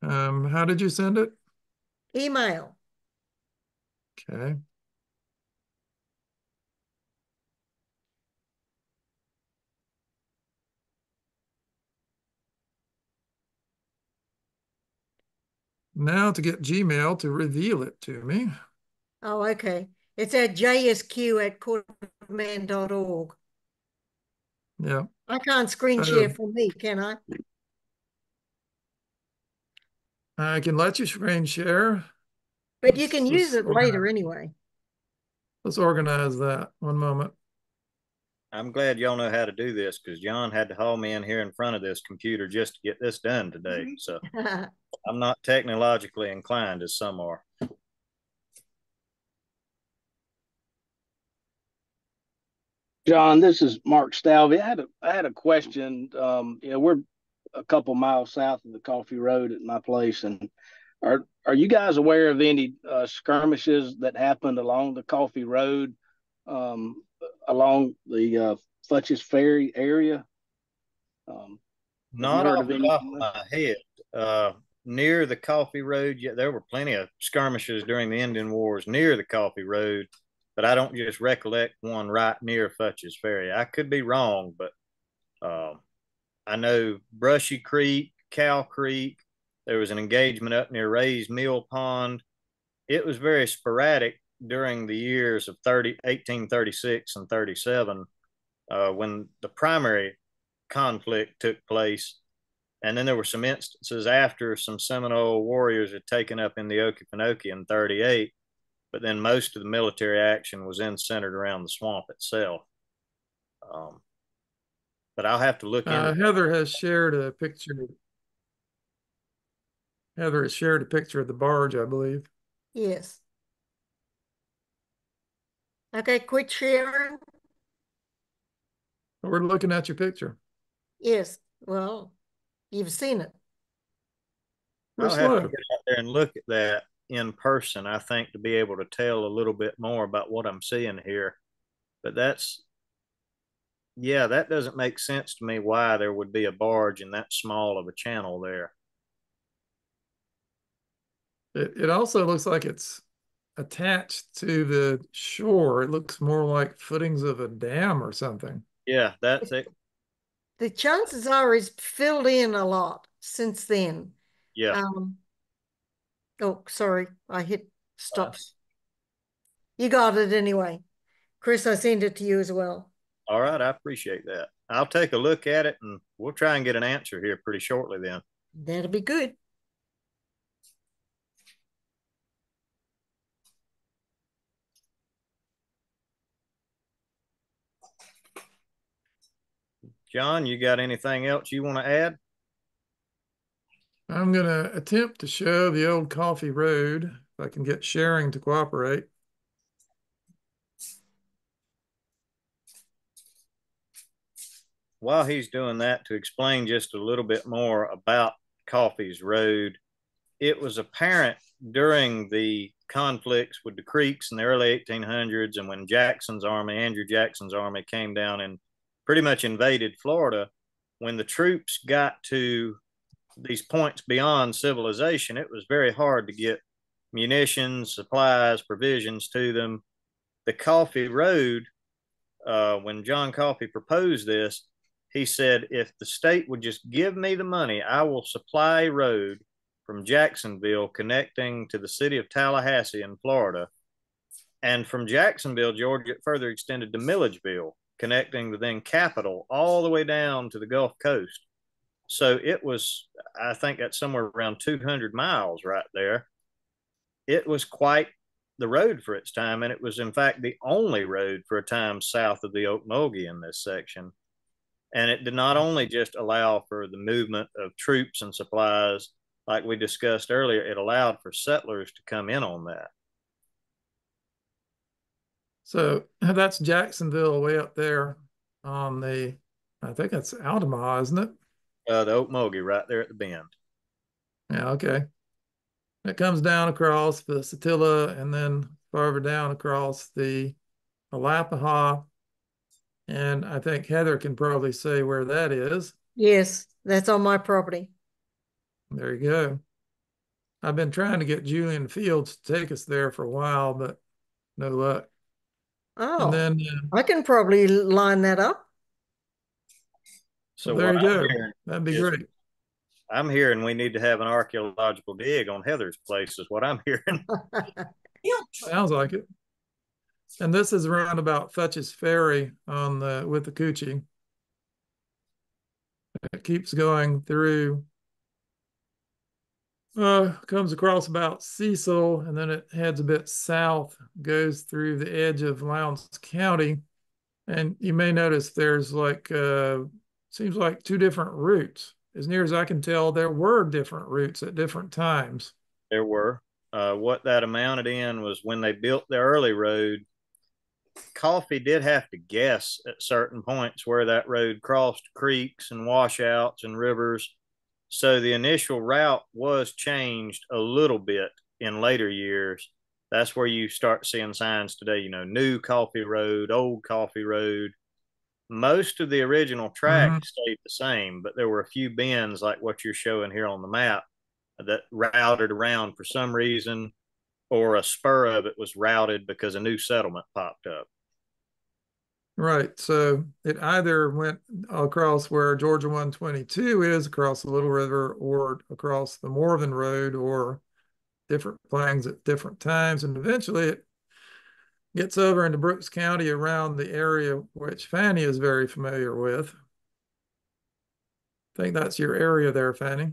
Um, how did you send it? Email. Okay. Now to get Gmail to reveal it to me. Oh, okay. It's at jsq at quarterman.org. Yeah. I can't screen share Um, from me, can I? I can let you screen share. But you can let's- use let's it later anyway. Let's organize that. One moment. I'm glad y'all know how to do this because John had to haul me in here in front of this computer just to get this done today. So [laughs] I'm not technologically inclined as some are. John, this is Mark Stalvey. I had a I had a question. Um, you know, we're a couple miles south of the Coffee Road at my place, and are are you guys aware of any uh, skirmishes that happened along the Coffee Road, um, along the uh, Futch's Ferry area? Um, Not off of the top of my head. Uh, near the Coffee Road, yeah, there were plenty of skirmishes during the Indian Wars near the Coffee Road, but I don't just recollect one right near Futch's Ferry. I could be wrong, but um, I know Brushy Creek, Cow Creek. There was an engagement up near Ray's Mill Pond. It was very sporadic during the years of 30, 1836 and 37 uh, when the primary conflict took place. And then there were some instances after some Seminole warriors had taken up in the Okefenokee in 38, but then most of the military action was then centered around the swamp itself. Um, but I'll have to look Uh, Heather has shared a picture. Heather has shared a picture of the barge, I believe. Yes. Okay, quit sharing. We're looking at your picture. Yes, well, you've seen it. We're I'll have to get out there and look at that in person, I think, to be able to tell a little bit more about what I'm seeing here. But that's, yeah, that doesn't make sense to me why there would be a barge in that small of a channel there. It, it also looks like it's attached to the shore. It looks more like footings of a dam or something. Yeah, that's it. The chances are it's filled in a lot since then. Yeah. Um, oh, sorry, I hit stop. You got it anyway. Chris, I sent it to you as well. All right. I appreciate that. I'll take a look at it and we'll try and get an answer here pretty shortly then. That'll be good. John, you got anything else you want to add? I'm going to attempt to show the old Coffee Road if I can get sharing to cooperate. while he's doing that, to explain just a little bit more about Coffee's Road, it was apparent during the conflicts with the Creeks in the early 1800s and when Jackson's army, Andrew Jackson's army, came down and pretty much invaded Florida, when the troops got to these points beyond civilization, it was very hard to get munitions, supplies, provisions to them. The Coffee Road, uh, when John Coffee proposed this, he said, if the state would just give me the money, I will supply a road from Jacksonville connecting to the city of Tallahassee in Florida. And from Jacksonville, Georgia, it further extended to Milledgeville, connecting the then capital all the way down to the Gulf Coast. So it was, I think that's somewhere around 200 miles right there. It was quite the road for its time, and it was in fact the only road for a time south of the Ocmulgee in this section. And it did not only just allow for the movement of troops and supplies, like we discussed earlier, it allowed for settlers to come in on that. So [laughs] that's Jacksonville way up there on the, I think that's Altamaha, isn't it? Uh, the Ocmulgee right there at the bend. Yeah, okay. It comes down across the Satilla and then farther down across the Alapaha. And I think Heather can probably say where that is. Yes, that's on my property. There you go. I've been trying to get Julian Fields to take us there for a while, but no luck. Oh, And then uh, I can probably line that up. So there you I'm go. That'd be is- great. I'm hearing we need to have an archaeological dig on Heather's place, is what I'm [laughs] hearing. [laughs] Sounds like it. And this is around about Futch's Ferry on the Withlacoochee. It keeps going through. Uh, comes across about Cecil, and then it heads a bit south, goes through the edge of Lowndes County, and you may notice there's like uh, seems like two different routes. As near as I can tell, there were different routes at different times. There were. Uh, what that amounted in was when they built the early road, Coffee did have to guess at certain points where that road crossed creeks and washouts and rivers. So the initial route was changed a little bit in later years. That's where you start seeing signs today, you know, new Coffee Road, old Coffee Road. Most of the original track Mhm. stayed the same, but there were a few bends like what you're showing here on the map that routed around for some reason, or a spur of it was routed because a new settlement popped up. Right. So it either went across where Georgia 122 is, across the Little River, or across the Morven Road, or different planes at different times. And eventually it gets over into Brooks County around the area which Fannie is very familiar with. I think that's your area there, Fannie.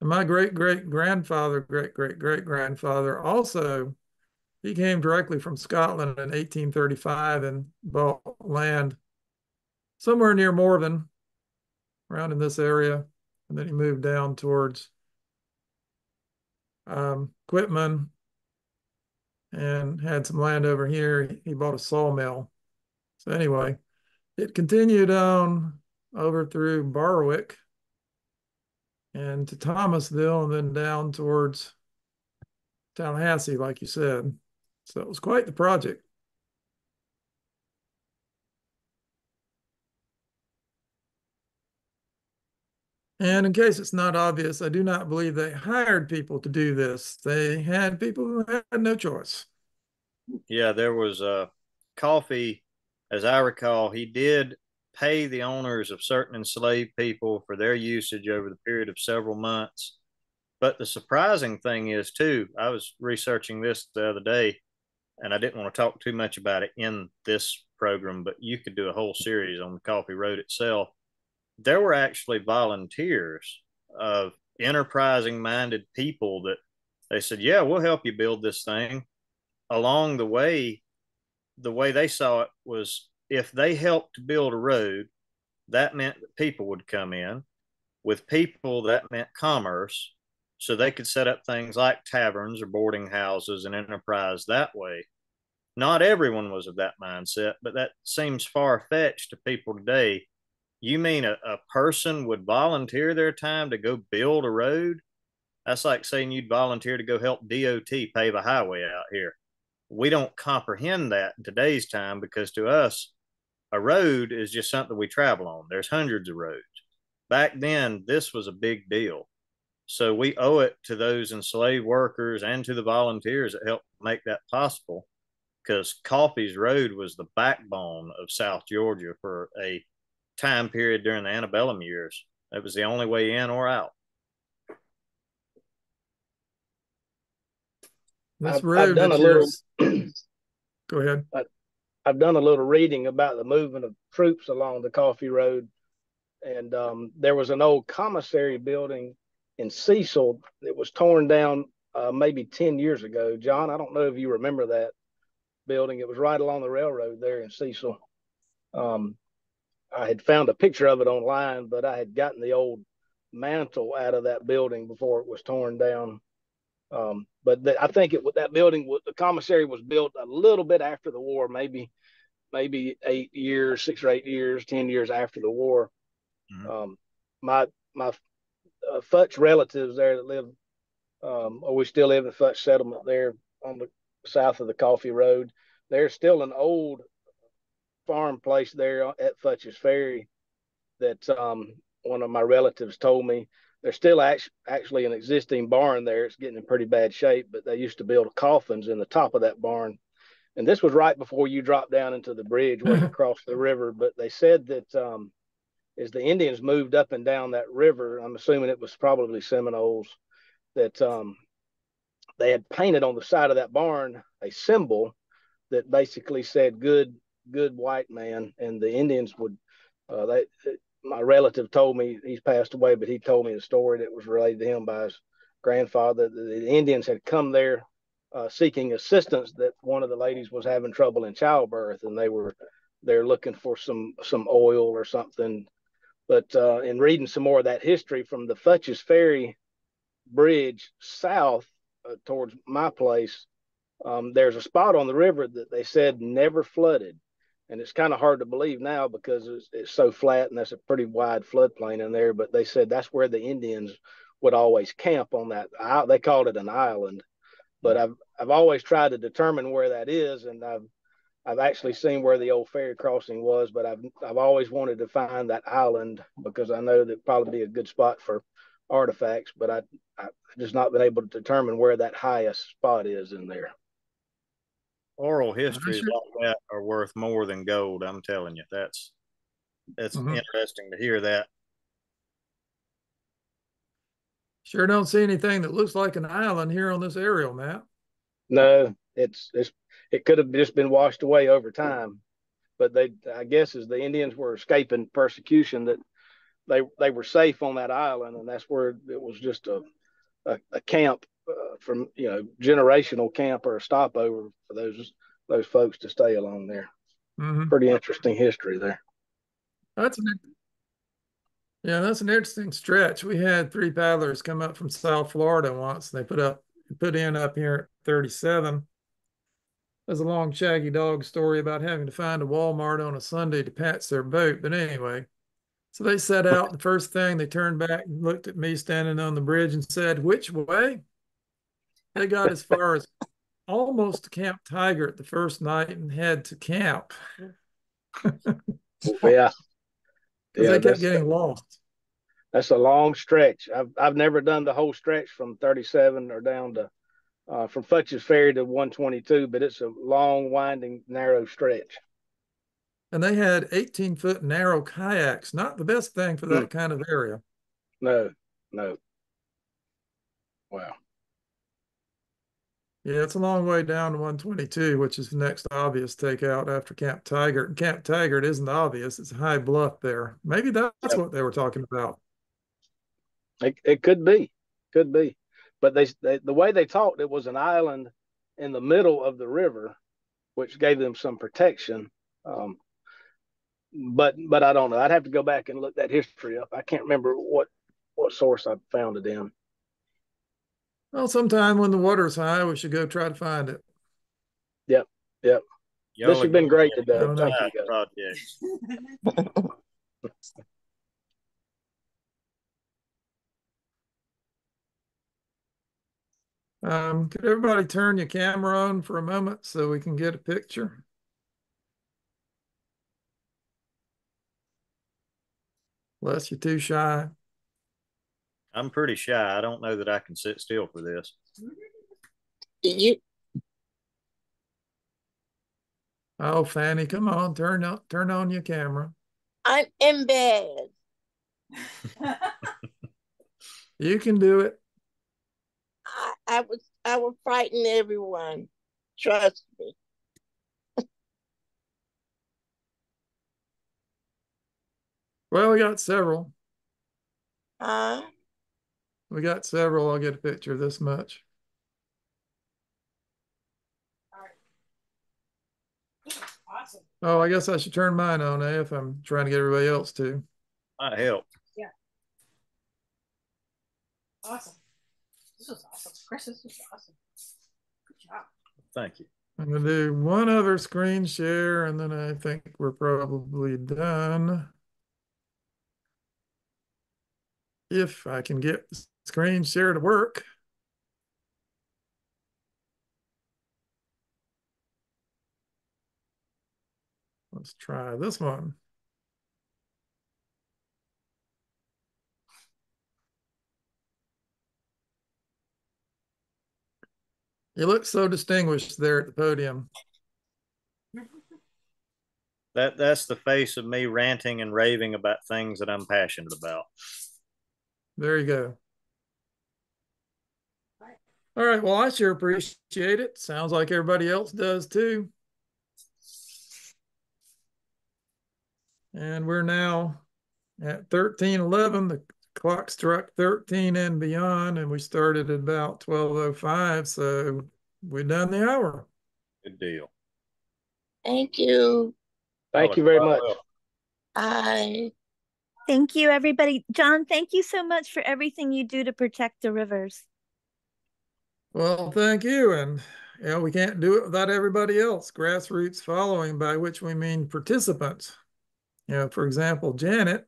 And my great great grandfather, great great great grandfather also he came directly from Scotland in 1835 and bought land somewhere near Morven, around in this area. And then he moved down towards um, Quitman and had some land over here. He bought a sawmill. So, anyway, it continued on over through Barwick and to Thomasville and then down towards Tallahassee, like you said. So it was quite the project. And in case it's not obvious, I do not believe they hired people to do this. They had people who had no choice. Yeah, there was uh, Coffee, as I recall, he did pay the owners of certain enslaved people for their usage over the period of several months. But the surprising thing is, too, I was researching this the other day, and I didn't want to talk too much about it in this program, but you could do a whole series on the Coffee Road itself. There were actually volunteers of enterprising minded people that they said, Yeah, we'll help you build this thing. Along the way, the way they saw it was if they helped build a road, that meant that people would come in. With people, that meant commerce. So they could set up things like taverns or boarding houses and enterprise that way. Not everyone was of that mindset, but that seems far fetched to people today. You mean a, a person would volunteer their time to go build a road? That's like saying you'd volunteer to go help DOT pave a highway out here. We don't comprehend that in today's time because to us, a road is just something we travel on. There's hundreds of roads. Back then, this was a big deal. So we owe it to those enslaved workers and to the volunteers that helped make that possible because Coffee's Road was the backbone of South Georgia for a time period during the antebellum years. It was the only way in or out. This I've- I've done a little- [clears throat] Go ahead. I've done a little reading about the movement of troops along the Coffee Road, and um, there was an old commissary building in Cecil that was torn down uh, maybe 10 years ago. John, I don't know if you remember that building. It was right along the railroad there in Cecil. Um, I had found a picture of it online, but I had gotten the old mantle out of that building before it was torn down. Um, but the, I think it that building the commissary was built a little bit after the war, maybe maybe eight years, six or eight years, ten years after the war. Mm-hmm. Um, my my uh, Futch relatives there that live, um, or we still live in the Futch settlement there on the south of the Coffee Road. There's still an old farm place there at Futch's Ferry that um, one of my relatives told me. There's still act- actually an existing barn there. It's getting in pretty bad shape, but they used to build coffins in the top of that barn. And this was right before you dropped down into the bridge where you [laughs] cross the river. But they said that um, as the Indians moved up and down that river, I'm assuming it was probably Seminoles, that um, they had painted on the side of that barn a symbol that basically said "good, good white man," and the Indians would. Uh, they, my relative told me he's passed away, but he told me a story that was related to him by his grandfather. The, the Indians had come there uh, seeking assistance that one of the ladies was having trouble in childbirth, and they were they're looking for some some oil or something. But uh, in reading some more of that history from the Futch's Ferry Bridge south uh, towards my place, um, there's a spot on the river that they said never flooded. And it's kind of hard to believe now because it's, it's so flat and that's a pretty wide floodplain in there. But they said that's where the Indians would always camp on that. They called it an island. But I've I've always tried to determine where that is, and I've I've actually seen where the old ferry crossing was, but I've I've always wanted to find that island because I know that probably be a good spot for artifacts, but I I've just not been able to determine where that highest spot is in there. Oral histories like that are worth more than gold. I'm telling you, that's that's mm-hmm. interesting to hear that. Sure, don't see anything that looks like an island here on this aerial map. No, it's it's it could have just been washed away over time, but they I guess as the Indians were escaping persecution that they they were safe on that island, and that's where it was just a a, a camp uh, from you know generational camp or a stopover for those those folks to stay along there. Mm-hmm. Pretty interesting history there. That's an yeah, that's an interesting stretch. We had three paddlers come up from South Florida once. They put up put in up here at 37. There's a long shaggy dog story about having to find a Walmart on a Sunday to patch their boat. But anyway, so they set out. The first thing they turned back and looked at me standing on the bridge and said, "Which way?" They got as far as almost to Camp Tigert the first night and had to camp. [laughs] yeah. Yeah, they kept getting lost. That's a long stretch. I've I've never done the whole stretch from 37 or down to uh, from Futch's Ferry to 122, but it's a long, winding, narrow stretch. And they had 18 foot narrow kayaks. Not the best thing for that mm. kind of area. No, no. Wow. Yeah, it's a long way down to 122, which is the next obvious takeout after Camp Tigert. And Camp Tigert isn't obvious; it's a high bluff there. Maybe that's yep. what they were talking about. It, it could be, could be, but they, they the way they talked, it was an island in the middle of the river, which gave them some protection. Um, but but I don't know. I'd have to go back and look that history up. I can't remember what what source I found it in. Well, sometime when the water's high, we should go try to find it. Yep. Yep. You this has been great today. Thank you. [laughs] um, could everybody turn your camera on for a moment so we can get a picture? Unless you're too shy. I'm pretty shy. I don't know that I can sit still for this. You. Oh, Fannie, come on, turn on turn on your camera. I'm in bed. you can do it. I, I was I will frighten everyone. Trust me. [laughs] well, we got several. Uh We got several. I'll get a picture this much. Awesome. Oh, I guess I should turn mine on, eh, if I'm trying to get everybody else to. Might help. Yeah. Awesome. This was awesome. Chris, this was awesome. Good job. Thank you. I'm gonna do one other screen share and then I think we're probably done. If I can get screen share to work. Let's try this one. You look so distinguished there at the podium. That that's the face of me ranting and raving about things that I'm passionate about. There you go. All right. Well, I sure appreciate it. Sounds like everybody else does too. And we're now at thirteen eleven. The clock struck thirteen and beyond, and we started at about twelve oh five. So we're done the hour. Good deal. Thank you. Thank you very much. Bye. Thank you, everybody. John, thank you so much for everything you do to protect the rivers. Well, thank you. And you know, we can't do it without everybody else. Grassroots following, by which we mean participants. You know, for example, Janet,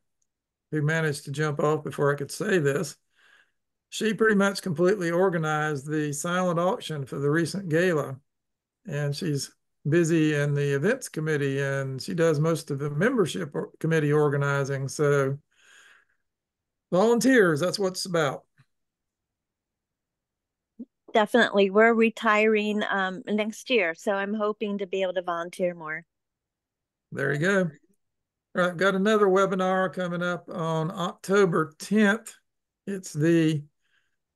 who managed to jump off before I could say this, she pretty much completely organized the silent auction for the recent gala. And she's busy in the events committee and she does most of the membership committee organizing. So volunteers, that's what it's about. Definitely. We're retiring um, next year, so I'm hoping to be able to volunteer more. There you go. All right, I've got another webinar coming up on October 10th. It's the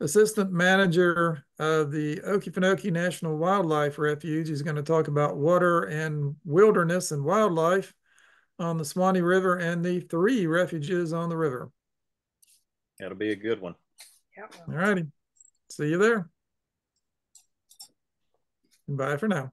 assistant manager of the Okefenokee National Wildlife Refuge. He's going to talk about water and wilderness and wildlife on the Suwannee River and the three refuges on the river. That'll be a good one. Yep. All righty. See you there. Bye for now.